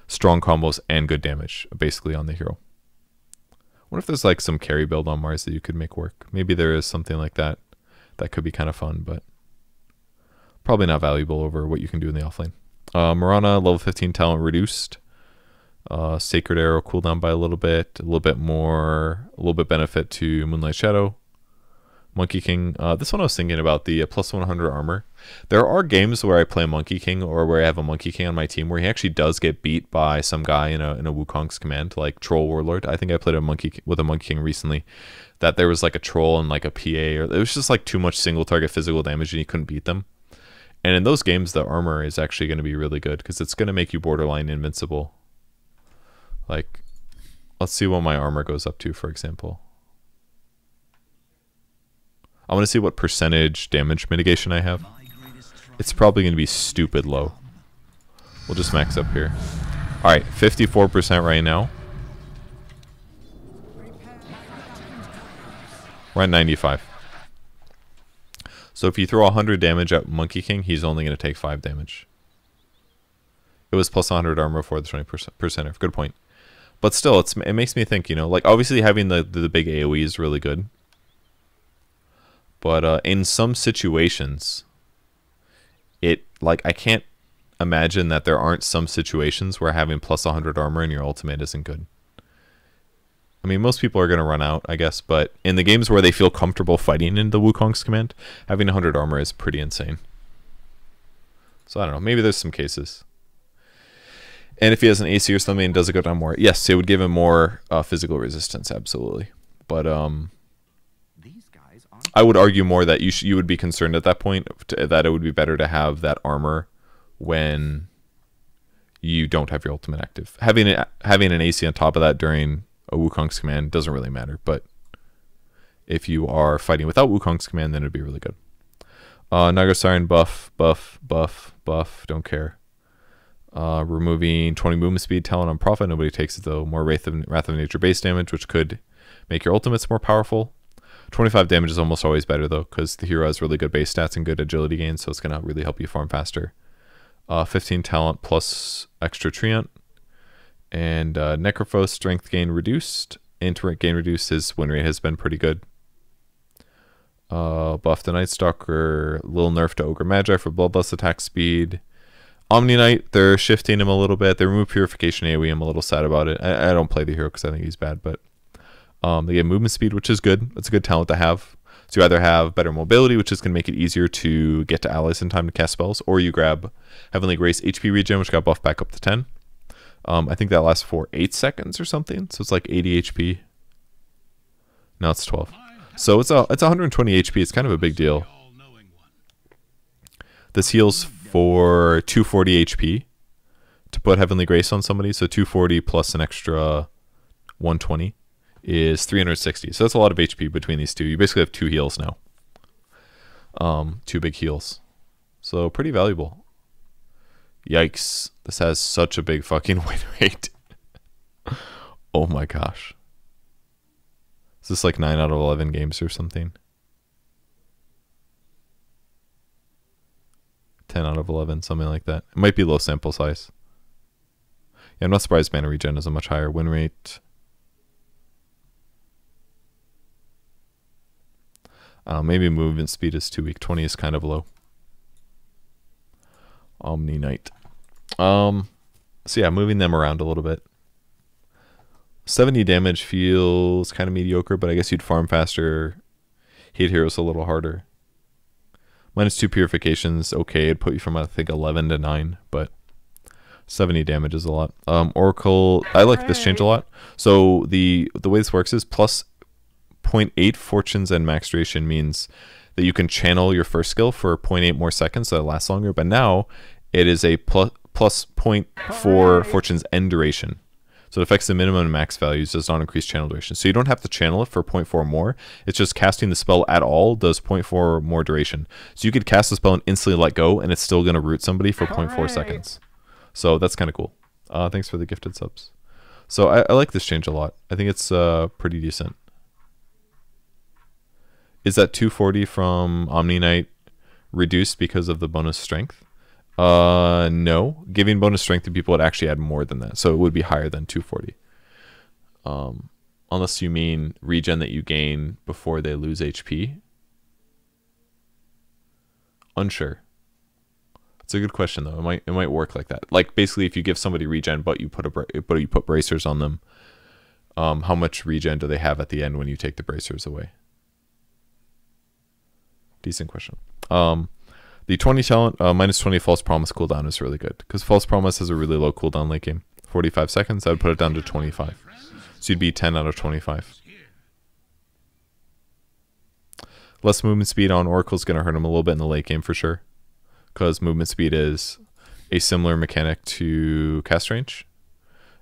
strong combos and good damage basically on the hero. What if there's like some carry build on Mars that you could make work? Maybe there is something like that that could be kind of fun, but probably not valuable over what you can do in the offlane. Uh, Mirana, level 15 talent reduced. Uh, Sacred Arrow cooldown by a little bit, a little bit more, a little bit benefit to Moonlight Shadow. Monkey King. Uh, this one I was thinking about the uh, plus 100 armor. There are games where I play Monkey King or where I have a Monkey King on my team where he actually does get beat by some guy in a in a Wukong's command, like Troll Warlord. I think I played a Monkey with a Monkey King recently. That there was like a troll and like a PA, or it was just like too much single target physical damage and he couldn't beat them. And in those games, the armor is actually going to be really good because it's going to make you borderline invincible. Like, let's see what my armor goes up to, for example. I want to see what percentage damage mitigation I have. It's probably going to be stupid low. We'll just max up here. Alright, 54% right now. We're at 95. So if you throw 100 damage at Monkey King, he's only going to take 5 damage. It was plus 100 armor for the 20%. Good point. But still, it's, it makes me think, you know, like obviously having the, the big AoE is really good. But uh, in some situations, it like I can't imagine that there aren't some situations where having plus 100 armor in your ultimate isn't good. I mean, most people are going to run out, I guess, but in the games where they feel comfortable fighting in the Wukong's command, having 100 armor is pretty insane. So I don't know. Maybe there's some cases. And if he has an AC or something, does it go down more? Yes, it would give him more uh, physical resistance, absolutely. But um, I would argue more that you sh- you would be concerned at that point to, that it would be better to have that armor when you don't have your ultimate active. Having a, having an AC on top of that during a Wukong's command doesn't really matter, but if you are fighting without Wukong's command, then it'd be really good. Uh, Naga Siren buff, buff, buff, buff. Don't care. Uh, removing 20 movement speed, talent on Prophet. Nobody takes it though. More Wrath of, Wrath of Nature base damage, which could make your ultimates more powerful. 25 damage is almost always better though, because the hero has really good base stats and good agility gains, so it's going to really help you farm faster. Uh, 15 talent plus extra treant. And uh, Necrophos strength gain reduced. Int gain reduced. His win rate has been pretty good. Uh, buff to Night Stalker, little nerf to Ogre Magi for Bloodlust attack speed. Omni Knight, they're shifting him a little bit. They remove Purification AoE. I'm a little sad about it. I, I don't play the hero because I think he's bad, but um, they get movement speed, which is good. That's a good talent to have. So you either have better mobility, which is going to make it easier to get to allies in time to cast spells, or you grab Heavenly Grace HP regen, which got buffed back up to 10. Um, I think that lasts for 8 seconds or something, so it's like 80 HP. Now it's 12. So it's a it's 120 HP. It's kind of a big deal. This heals for 240 HP to put Heavenly Grace on somebody. So 240 plus an extra 120 is 360. So that's a lot of HP between these two. You basically have two heals now. Um, two big heals. So pretty valuable. Yikes. This has such a big fucking *laughs* win rate. *laughs* oh my gosh. Is this like 9 out of 11 games or something? 10 out of 11, something like that. It might be low sample size. Yeah, I'm not surprised mana regen is a much higher win rate. Uh, maybe movement speed is too weak. 20 is kind of low. Omni Knight. Um, so yeah, moving them around a little bit. 70 damage feels kind of mediocre, but I guess you'd farm faster, hit heroes a little harder. Minus two purifications, okay, it'd put you from I think 11 to 9, but 70 damage is a lot. Um, Oracle, I like this change a lot. So the the way this works is plus 0.8 fortunes and max duration means that you can channel your first skill for 0.8 more seconds, so it lasts longer. But now it is a plus plus 0.4 fortunes end duration. So it affects the minimum and max values, does not increase channel duration. So you don't have to channel it for 0.4 more. It's just casting the spell at all does 0.4 more duration. So you could cast the spell and instantly let go, and it's still going to root somebody for 0.4 seconds. So that's kind of cool. Uh, thanks for the gifted subs. So I, I, like this change a lot. I think it's uh, pretty decent. Is that 240 from Omni Knight reduced because of the bonus strength? Uh, no. Giving bonus strength to people would actually add more than that, so it would be higher than 240. Um, unless you mean regen that you gain before they lose HP. Unsure. It's a good question though. It might it might work like that. Like basically, if you give somebody regen, but you put a but you put bracers on them, um, how much regen do they have at the end when you take the bracers away? Decent question. Um, the 20 talent uh, minus 20 false promise cooldown is really good because false promise has a really low cooldown late game. 45 seconds I would put it down to 25 so you'd be 10 out of 25 less movement speed on Oracle is going to hurt him a little bit in the late game for sure because movement speed is a similar mechanic to cast range.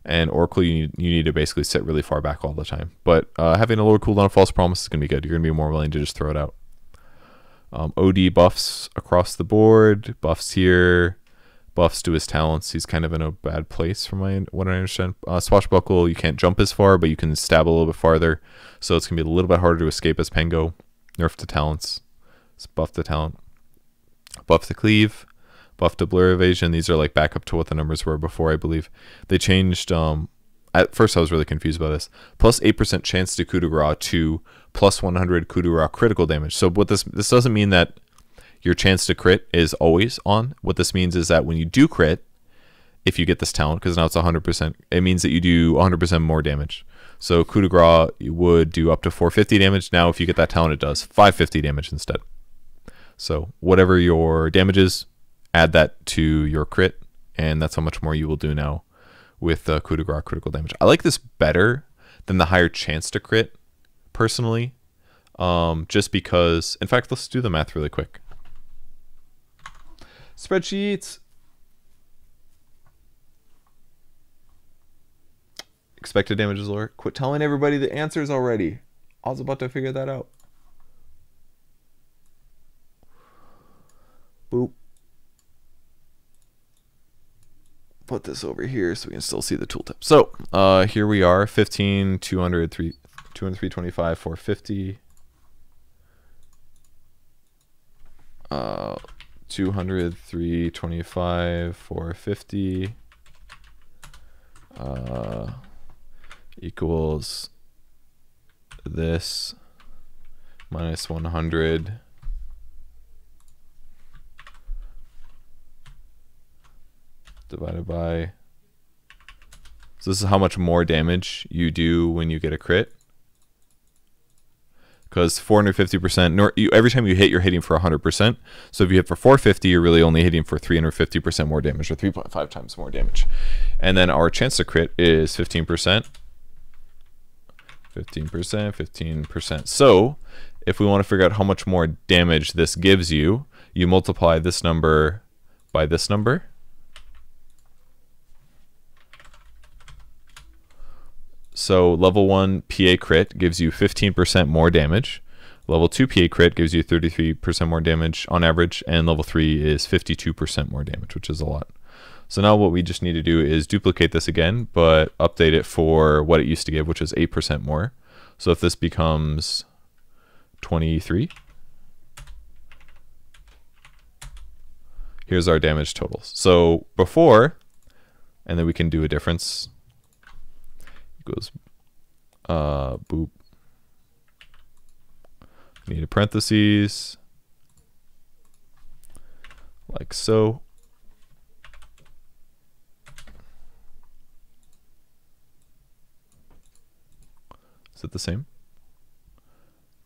And Oracle you need, you need to basically sit really far back all the time. But uh, having a lower cooldown of false promise is going to be good. You're going to be more willing to just throw it out um, OD buffs across the board, buffs here, buffs to his talents. He's kind of in a bad place from my what I understand. Uh, swashbuckle, you can't jump as far, but you can stab a little bit farther, so it's gonna be a little bit harder to escape as Pango. Nerf to talents, it's buff to talent, buff to cleave, buff to blur evasion. These are like back up to what the numbers were before, I believe. They changed. Um, at first, I was really confused by this. Plus eight percent chance to coup de grace to plus 100 coup de grace critical damage. So what this this doesn't mean that your chance to crit is always on. What this means is that when you do crit, if you get this talent, because now it's 100%, it means that you do 100% more damage. So coup de grace would do up to 450 damage. Now if you get that talent, it does 550 damage instead. So whatever your damage is, add that to your crit, and that's how much more you will do now with uh, coup de grace critical damage. I like this better than the higher chance to crit, personally, um, just because. In fact, let's do the math really quick. Spreadsheets. Expected damage is lower. Quit telling everybody the answers already. I was about to figure that out. Boop. Put this over here so we can still see the tooltip. So uh, here we are, 15, 200, 3, 203, 25, 450. Uh, 200, 325, 450. Uh, equals this minus 100 divided by so this is how much more damage you do when you get a crit because 450% nor, you, every time you hit you're hitting for 100% so if you hit for 450 you're really only hitting for 350% more damage or 3.5 times more damage and then our chance to crit is 15% 15%, 15%. So if we want to figure out how much more damage this gives you, you multiply this number by this number. So level 1 PA crit gives you 15% more damage. Level 2 PA crit gives you 33% more damage on average, and level 3 is 52% more damage, which is a lot. So now what we just need to do is duplicate this again, but update it for what it used to give, which is 8% more. So if this becomes 23, here's our damage totals. So before, and then we can do a difference. Goes uh, boop. Need a parentheses, like so. Is it the same?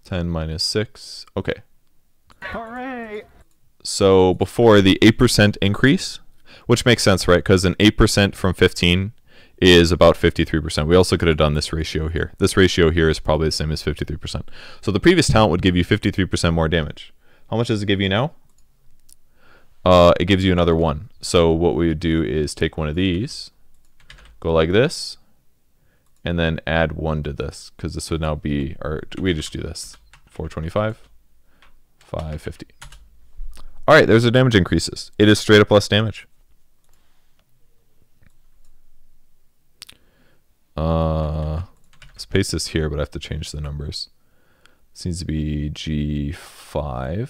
10 minus 6. Okay. Hooray! So before the 8% increase, which makes sense, right? Because an 8% from 15 is about 53%. We also could have done this ratio here. This ratio here is probably the same as 53%. So the previous talent would give you 53% more damage. How much does it give you now? Uh, it gives you another one. So what we would do is take one of these, go like this, and then add one to this because this would now be, or we just do this, 425, 550. All right, there's the damage increases. It is straight up less damage. Uh, let's paste this here, but I have to change the numbers. This needs to be G5.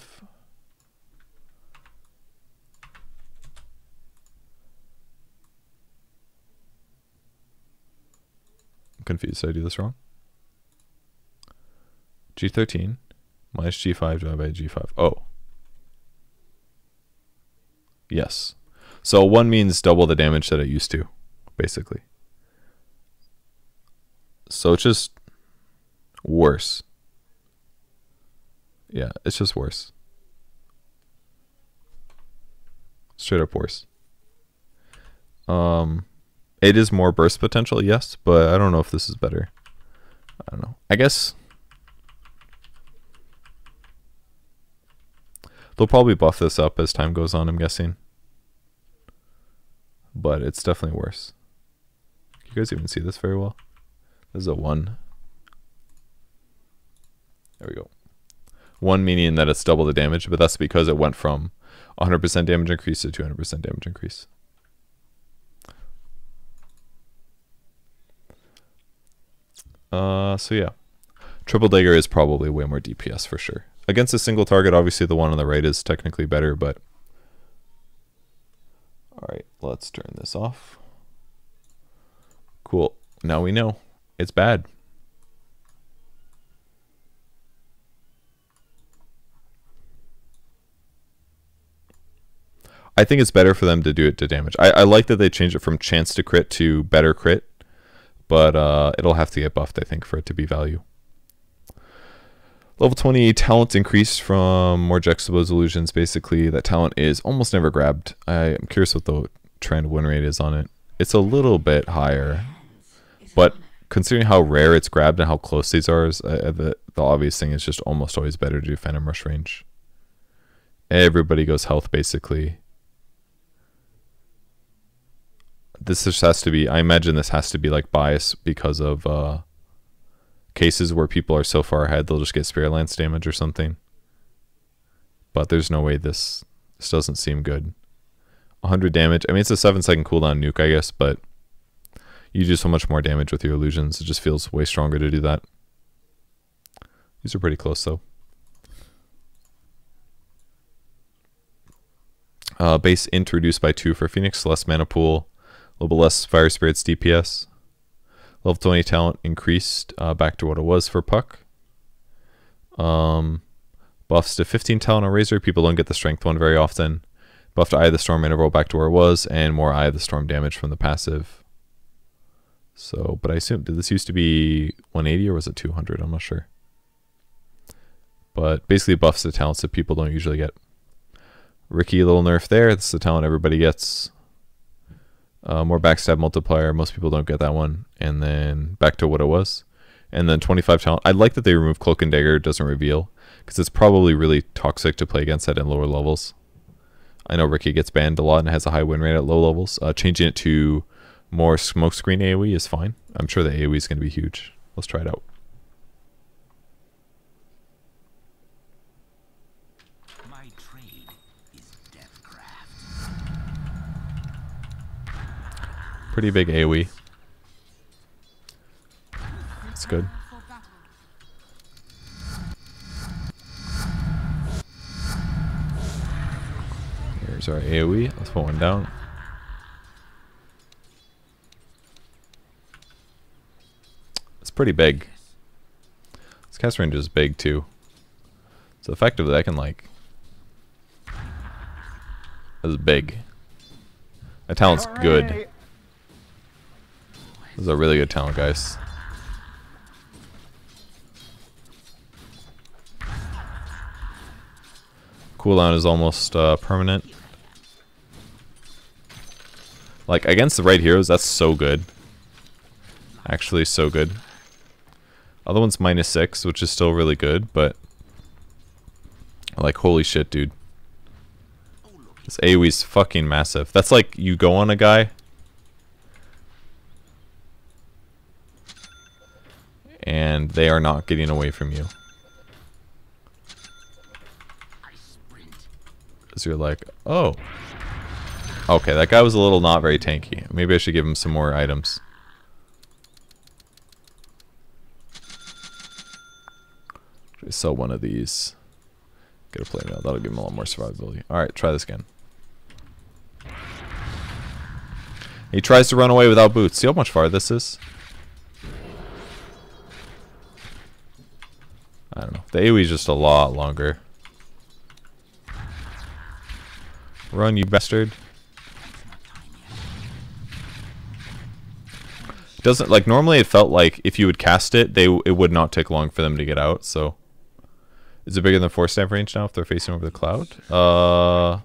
confused. Did I do this wrong? G13 minus G5 divided by G5. Oh. Yes. So 1 means double the damage that it used to, basically. So it's just worse. Yeah, it's just worse. Straight up worse. Um, it is more burst potential, yes, but I don't know if this is better. I don't know. I guess they'll probably buff this up as time goes on, I'm guessing. But it's definitely worse. You guys even see this very well? This is a 1. There we go. 1 meaning that it's double the damage, but that's because it went from 100% damage increase to 200% damage increase. Uh, so yeah, triple dagger is probably way more DPS for sure. Against a single target, obviously the one on the right is technically better, but all right, let's turn this off. Cool. Now we know it's bad. I think it's better for them to do it to damage. I, I like that they changed it from chance to crit to better crit but uh, it'll have to get buffed, I think, for it to be value. Level 20 talent increased from more juxtaposed illusions. Basically, that talent is almost never grabbed. I'm curious what the trend win rate is on it. It's a little bit higher, but considering how rare it's grabbed and how close these are, is, uh, the, the obvious thing is just almost always better to do Phantom Rush range. Everybody goes health, basically. This just has to be, I imagine this has to be like bias because of... Uh, cases where people are so far ahead they'll just get Spirit Lance damage or something. But there's no way this this doesn't seem good. 100 damage. I mean, it's a 7 second cooldown nuke, I guess, but you do so much more damage with your illusions. It just feels way stronger to do that. These are pretty close, though. Uh, base introduced by 2 for Phoenix, less mana pool, a little bit less Fire Spirits DPS. Level 20 talent increased uh, back to what it was for Puck. Um, buffs to 15 talent on Razor. People don't get the strength one very often. Buffed Eye of the Storm interval back to where it was, and more Eye of the Storm damage from the passive. So, but I assume, did this used to be 180 or was it 200? I'm not sure. But basically buffs the talents that people don't usually get. Riki, little nerf there. That's the talent everybody gets. Uh, more backstab multiplier. Most people don't get that one. And then back to what it was. And then 25 talent. I like that they remove Cloak and Dagger. doesn't reveal. Because it's probably really toxic to play against that in lower levels. I know Riki gets banned a lot and has a high win rate at low levels. Uh, changing it to more smokescreen AoE is fine. I'm sure the AoE is going to be huge. Let's try it out. Pretty big AoE. That's good. Here's our AoE. Let's put one down. It's pretty big. This cast range is big too. So effectively I can like... This is big. That talent's good. This is a really good talent, guys. Cooldown is almost uh, permanent. Like, against the right heroes, that's so good. Actually, so good. Other one's minus 6, which is still really good, but... Like, holy shit, dude. This AoE's fucking massive. That's like, you go on a guy, and they are not getting away from you. Because you're like, oh. Okay, that guy was a little not very tanky. Maybe I should give him some more items. Sell one of these. Get a play now. That'll give him a lot more survivability. Alright, try this again. He tries to run away without boots. See how much far this is? I don't know. The AoE is just a lot longer. Run, you bastard. doesn't like normally it felt like if you would cast it, they it would not take long for them to get out. So, is it bigger than Force Staff range now if they're facing over the cloud? Uh,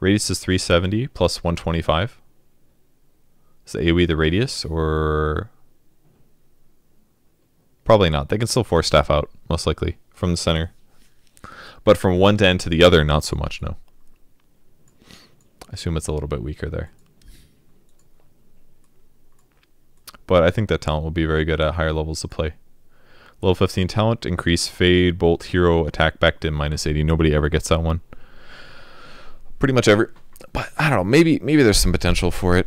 radius is 370 plus 125. Is the AoE the radius or Probably not. They can still force staff out, most likely, from the center. But from one end to the other, not so much, no. I assume it's a little bit weaker there. But I think that talent will be very good at higher levels of play. Level 15 talent, increase Fade, Bolt, Hero, Attack back to minus 80. Nobody ever gets that one. Pretty much every... But I don't know, maybe maybe there's some potential for it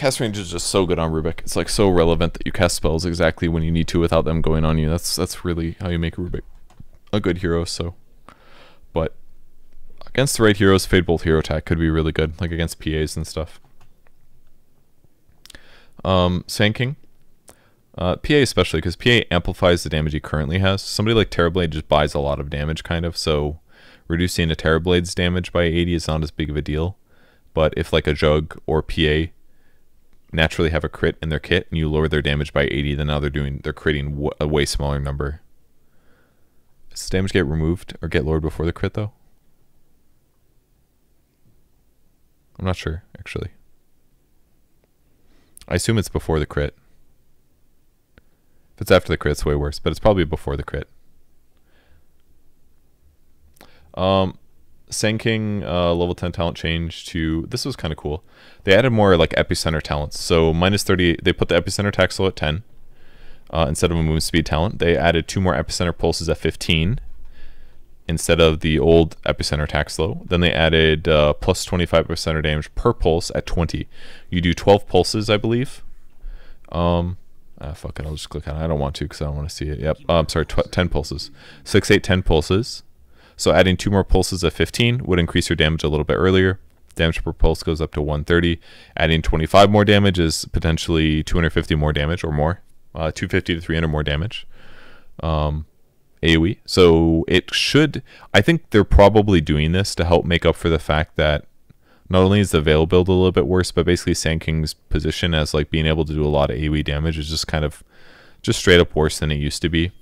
cast range is just so good on Rubik. It's like so relevant that you cast spells exactly when you need to without them going on you. That's that's really how you make a Rubik a good hero. So, but against the right heroes, Fade Bolt Hero Attack could be really good, like against PAs and stuff. Um, Sand King. Uh, PA especially, because PA amplifies the damage he currently has. Somebody like Terrorblade just buys a lot of damage, kind of, so reducing a Terrorblade's damage by 80 is not as big of a deal. But if like a Jug or PA naturally have a crit in their kit and you lower their damage by 80, then now they're doing they're critting a way smaller number. Does damage get removed or get lowered before the crit though? I'm not sure actually. I assume it's before the crit. If it's after the crit, it's way worse, but it's probably before the crit. Um, Sand King uh, level 10 talent change to this was kind of cool. They added more like epicenter talents. So minus 30, they put the epicenter attack slow at 10 uh, instead of a movement speed talent. They added two more epicenter pulses at 15 instead of the old epicenter attack slow. Then they added uh, plus 25% damage per pulse at 20. You do 12 pulses, I believe. Um, ah, fuck it, I'll just click on it. I don't want to because I don't want to see it. Yep. Uh, I'm sorry, 10 pulses. 6, 8, 10 pulses. So adding two more pulses of 15 would increase your damage a little bit earlier. Damage per pulse goes up to 130. Adding 25 more damage is potentially 250 more damage or more. Uh, 250 to 300 more damage. Um, AoE. So it should. I think they're probably doing this to help make up for the fact that not only is the Veil build a little bit worse, but basically Sand King's position as like being able to do a lot of AoE damage is just kind of just straight up worse than it used to be.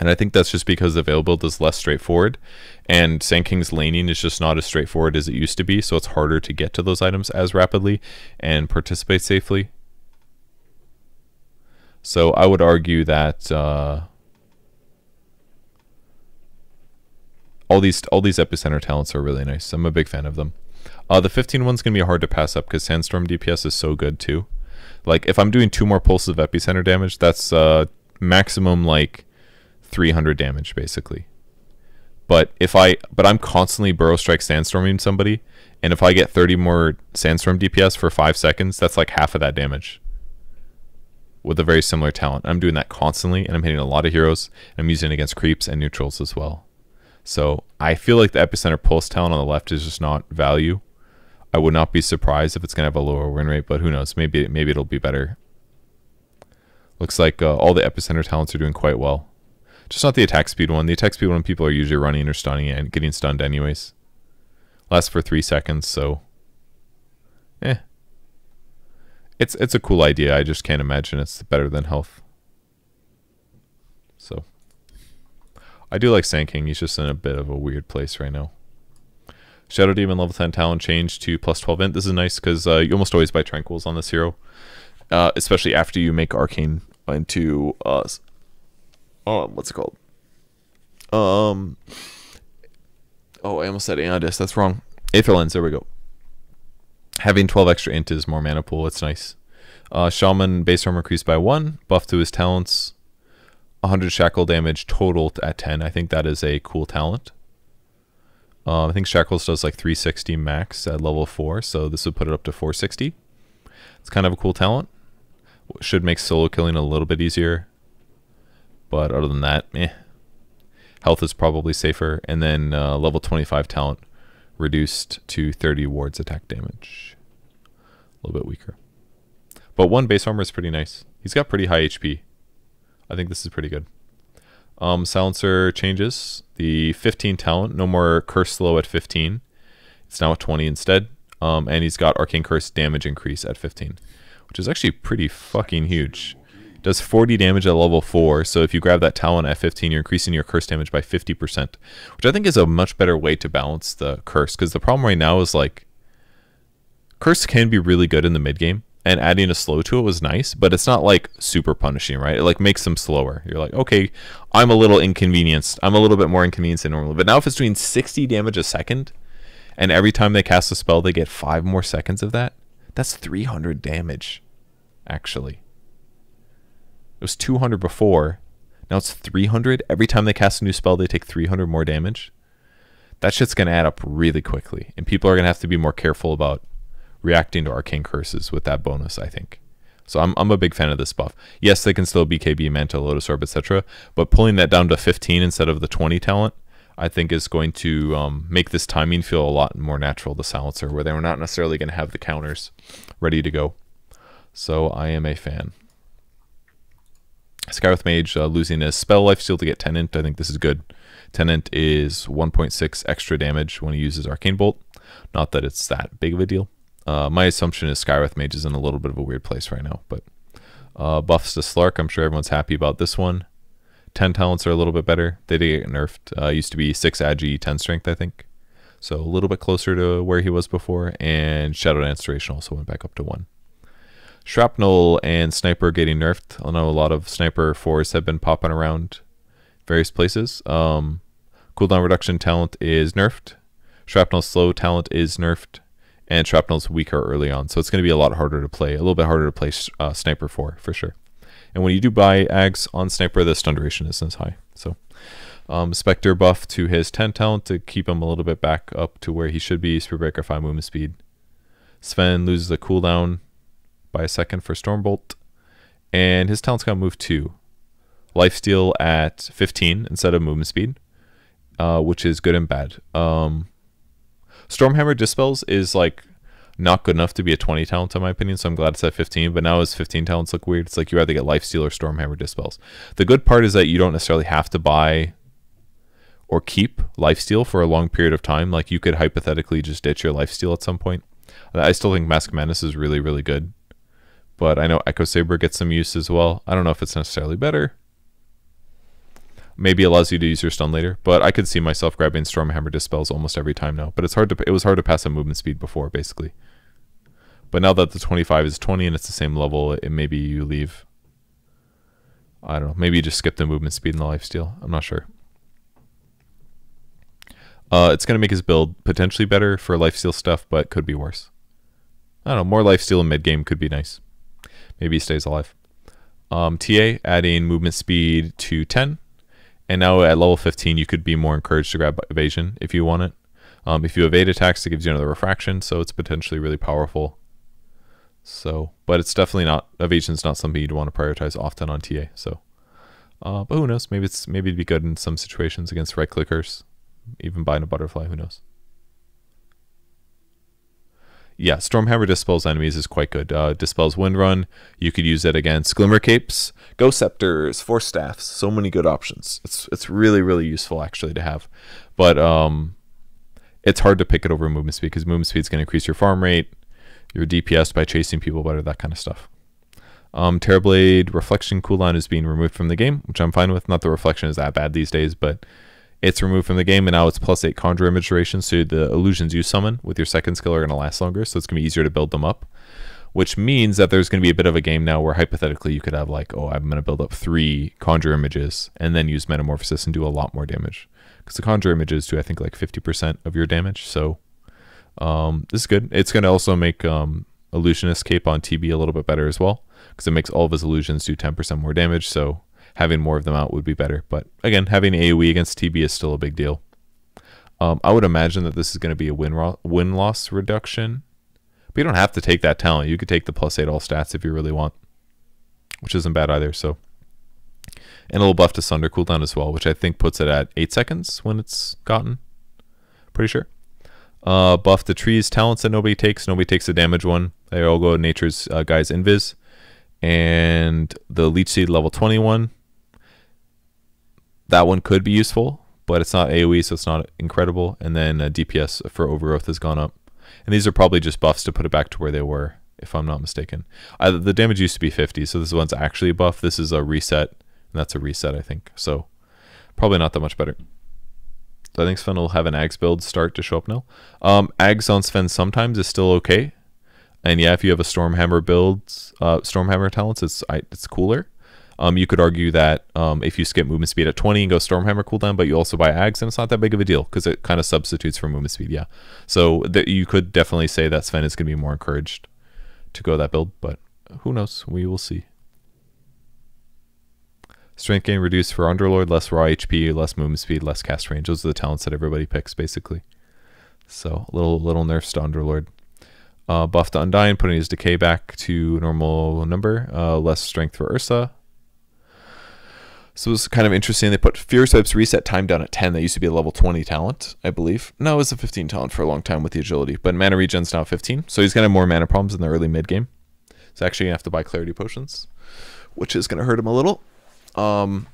And I think that's just because the Veil build is less straightforward, and Sand King's laning is just not as straightforward as it used to be, so it's harder to get to those items as rapidly and participate safely. So I would argue that uh, all these all these epicenter talents are really nice. I'm a big fan of them. Uh, the 15 one's gonna be hard to pass up because Sandstorm DPS is so good too. Like if I'm doing two more pulses of epicenter damage, that's uh, maximum like 300 damage basically. But if I but I'm constantly burrow strike sandstorming somebody, and if I get 30 more sandstorm DPS for five seconds, that's like half of that damage. With a very similar talent, I'm doing that constantly, and I'm hitting a lot of heroes. I'm using it against creeps and neutrals as well. So I feel like the epicenter pulse talent on the left is just not value. I would not be surprised if it's gonna have a lower win rate, but who knows? Maybe maybe it'll be better. Looks like uh, all the epicenter talents are doing quite well. Just not the attack speed one. The attack speed one people are usually running or stunning and getting stunned anyways. Lasts for three seconds, so eh. It's it's a cool idea. I just can't imagine it's better than health. So I do like Sand King. He's just in a bit of a weird place right now. Shadow Demon level 10 talent change to plus 12 int. This is nice because uh, you almost always buy Tranquils on this hero. Uh, especially after you make Arcane into uh, um, what's it called? Um, oh, I almost said Aeon Disk. That's wrong. Aether Lens. There we go. Having 12 extra int is more mana pool. It's nice. Uh, Shaman base armor increased by one. Buff to his talents. 100 shackle damage total at 10. I think that is a cool talent. Uh, I think Shackles does like 360 max at level 4, so this would put it up to 460. It's kind of a cool talent. Should make solo killing a little bit easier. But other than that, eh. Health is probably safer. And then uh, level 25 talent reduced to 30 wards attack damage. A little bit weaker. But one base armor is pretty nice. He's got pretty high HP. I think this is pretty good. Um, silencer changes. The 15 talent, no more curse slow at 15. It's now at 20 instead. Um, and he's got arcane curse damage increase at 15, which is actually pretty fucking huge does 40 damage at level 4. So if you grab that talent at 15, you're increasing your curse damage by 50%, which I think is a much better way to balance the curse. Because the problem right now is like, curse can be really good in the mid game, and adding a slow to it was nice, but it's not like super punishing, right? It like makes them slower. You're like, okay, I'm a little inconvenienced. I'm a little bit more inconvenienced than normal. But now if it's doing 60 damage a second, and every time they cast a spell, they get five more seconds of that, that's 300 damage, actually. It was 200 before. Now it's 300. Every time they cast a new spell, they take 300 more damage. That shit's going to add up really quickly. And people are going to have to be more careful about reacting to arcane curses with that bonus, I think. So I'm, I'm a big fan of this buff. Yes, they can still BKB, Manta, Lotus Orb, etc. But pulling that down to 15 instead of the 20 talent, I think is going to um, make this timing feel a lot more natural to Silencer, where they were not necessarily going to have the counters ready to go. So I am a fan. Skywrath Mage uh, losing his spell life steal to get Tenant. I think this is good. Tenant is 1.6 extra damage when he uses Arcane Bolt. Not that it's that big of a deal. Uh, my assumption is Skywrath Mage is in a little bit of a weird place right now, but uh, buffs to Slark. I'm sure everyone's happy about this one. 10 talents are a little bit better. They did get nerfed. Uh, used to be 6 agi, 10 strength, I think. So a little bit closer to where he was before. And Shadow Dance Duration also went back up to 1. Shrapnel and Sniper getting nerfed. I know a lot of Sniper 4s have been popping around various places. Um, cooldown reduction talent is nerfed. Shrapnel slow talent is nerfed. And Shrapnel's weaker early on. So it's going to be a lot harder to play. A little bit harder to play uh, Sniper 4 for sure. And when you do buy Ags on Sniper, the stun duration isn't as high. So um, Spectre buff to his 10 talent to keep him a little bit back up to where he should be. Spirit Breaker 5 movement speed. Sven loses the cooldown by a second for Stormbolt. And his talent's to move 2. Lifesteal at 15 instead of movement speed, uh, which is good and bad. Um, Stormhammer Dispels is like not good enough to be a 20 talent in my opinion, so I'm glad it's at 15. But now his 15 talents look weird. It's like you either get Lifesteal or Stormhammer Dispels. The good part is that you don't necessarily have to buy or keep Lifesteal for a long period of time. Like you could hypothetically just ditch your Lifesteal at some point. I still think Mask Madness is really, really good. But I know Echo Sabre gets some use as well. I don't know if it's necessarily better. Maybe allows you to use your stun later, but I could see myself grabbing Stormhammer Dispels almost every time now. But it's hard to it was hard to pass a movement speed before, basically. But now that the 25 is 20 and it's the same level, it maybe you leave. I don't know. Maybe you just skip the movement speed and the life steal. I'm not sure. Uh, it's going to make his build potentially better for life steal stuff, but could be worse. I don't know. More life steal in mid game could be nice. Maybe he stays alive. Um, TA adding movement speed to 10. And now at level 15, you could be more encouraged to grab evasion if you want it. Um, if you evade attacks, it gives you another refraction, so it's potentially really powerful. So, but it's definitely not evasion's not something you'd want to prioritize often on TA. So, uh, but who knows? Maybe it's maybe it'd be good in some situations against right clickers, even buying a butterfly. Who knows? Yeah, Stormhammer dispels enemies is quite good. Uh, dispels Wind Run. You could use it against Glimmer Capes, Ghost Scepters, Force Staffs. So many good options. It's it's really really useful actually to have, but um, it's hard to pick it over movement speed because movement speed is going to increase your farm rate your DPS by chasing people better, that kind of stuff. Um, Terrorblade Reflection cooldown is being removed from the game, which I'm fine with. Not the reflection is that bad these days, but it's removed from the game, and now it's plus 8 conjure image duration, so the illusions you summon with your second skill are going to last longer, so it's going to be easier to build them up. Which means that there's going to be a bit of a game now where hypothetically you could have like, oh, I'm going to build up three conjure images and then use metamorphosis and do a lot more damage. Because the conjure images do, I think, like 50% of your damage, so um, this is good. It's going to also make um, Illusionist Cape on TB a little bit better as well because it makes all of his illusions do 10% more damage. So having more of them out would be better. But again, having AoE against TB is still a big deal. Um, I would imagine that this is going to be a win ro- win loss reduction, but you don't have to take that talent. You could take the plus eight all stats if you really want, which isn't bad either. So, and a little buff to Sunder cooldown as well, which I think puts it at eight seconds when it's gotten. Pretty sure. Uh, buff the trees talents that nobody takes. Nobody takes the damage one. They all go nature's uh, Guise invis. And the leech seed level 21. That one could be useful, but it's not AoE, so it's not incredible. And then uh, DPS for overgrowth has gone up. And these are probably just buffs to put it back to where they were, if I'm not mistaken. Uh, the damage used to be 50, so this one's actually a buff. This is a reset, and that's a reset, I think. So probably not that much better. So I think Sven will have an Aghs build start to show up now. Um, Aghs on Sven sometimes is still okay. And yeah, if you have a Stormhammer build, uh, Stormhammer talents, it's it's cooler. Um, you could argue that um, if you skip movement speed at 20 and go Stormhammer cooldown, but you also buy Aghs, and it's not that big of a deal because it kind of substitutes for movement speed. Yeah, so you could definitely say that Sven is going to be more encouraged to go that build, but who knows? We will see. Strength gain reduced for Underlord, less raw HP, less movement speed, less cast range. Those are the talents that everybody picks, basically. So, little little nerfs to Underlord. Uh, buff to putting his decay back to normal number. Uh, less strength for Ursa. So it was kind of interesting. They put Fury Swipe's reset time down at 10. That used to be a level 20 talent, I believe. No, it was a 15 talent for a long time with the agility. But mana regen's now 15. So he's going to have more mana problems in the early mid game. He's actually going to have to buy Clarity Potions, which is going to hurt him a little. Um,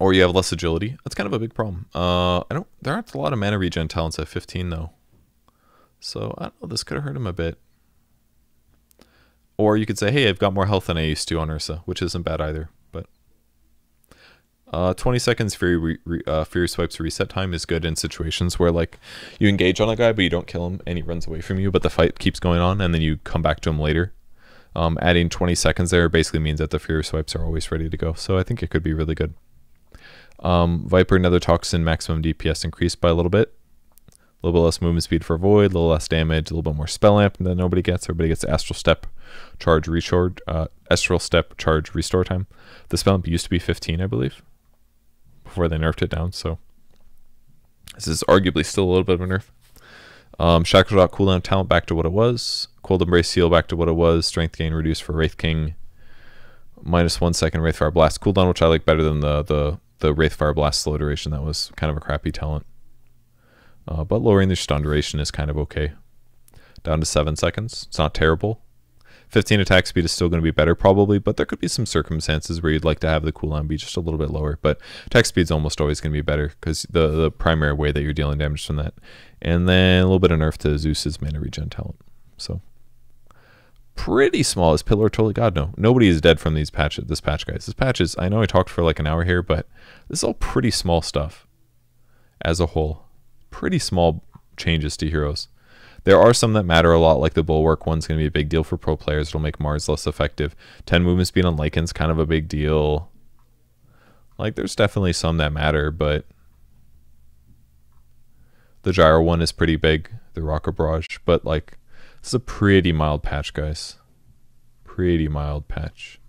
or you have less agility. That's kind of a big problem. Uh, I don't. There aren't a lot of mana regen talents at 15 though. So I don't know, this could have hurt him a bit. Or you could say, hey, I've got more health than I used to on Ursa, which isn't bad either. Uh, 20 seconds Fury, re, re, uh, Fury Swipe's reset time is good in situations where like you engage on a guy, but you don't kill him and he runs away from you, but the fight keeps going on and then you come back to him later. Um, adding 20 seconds there basically means that the Fury Swipes are always ready to go. So I think it could be really good. Um, Viper Nether Toxin maximum DPS increased by a little bit. A little bit less movement speed for Void, a little less damage, a little bit more spell amp than nobody gets. Everybody gets Astral Step, charge restore, uh, Astral Step, charge restore time. The spell amp used to be 15, I believe, before they nerfed it down. So this is arguably still a little bit of a nerf. Um, Shackle Shot cooldown talent back to what it was. Cold Embrace Seal back to what it was. Strength gain reduced for Wraith King. Minus one second Wraithfire Blast cooldown, which I like better than the the the Wraithfire Blast slow duration. That was kind of a crappy talent. Uh, but lowering the stun duration is kind of okay. Down to 7 seconds. It's not terrible. 15 attack speed is still going to be better probably, but there could be some circumstances where you'd like to have the cooldown be just a little bit lower. But attack speed is almost always going to be better because the, the primary way that you're dealing damage from that. And then a little bit of nerf to Zeus's mana regen talent. So pretty small. Is Pillar totally God? No. Nobody is dead from these patch this patch, guys. This patch is I know I talked for like an hour here, but this is all pretty small stuff as a whole pretty small changes to heroes. There are some that matter a lot, like the Bulwark one's going to be a big deal for pro players. It'll make Mars less effective. 10 movement speed on Lycan's kind of a big deal. Like, there's definitely some that matter, but the Gyro one is pretty big, the Rocket Barrage, but like, this is a pretty mild patch, guys. Pretty mild patch.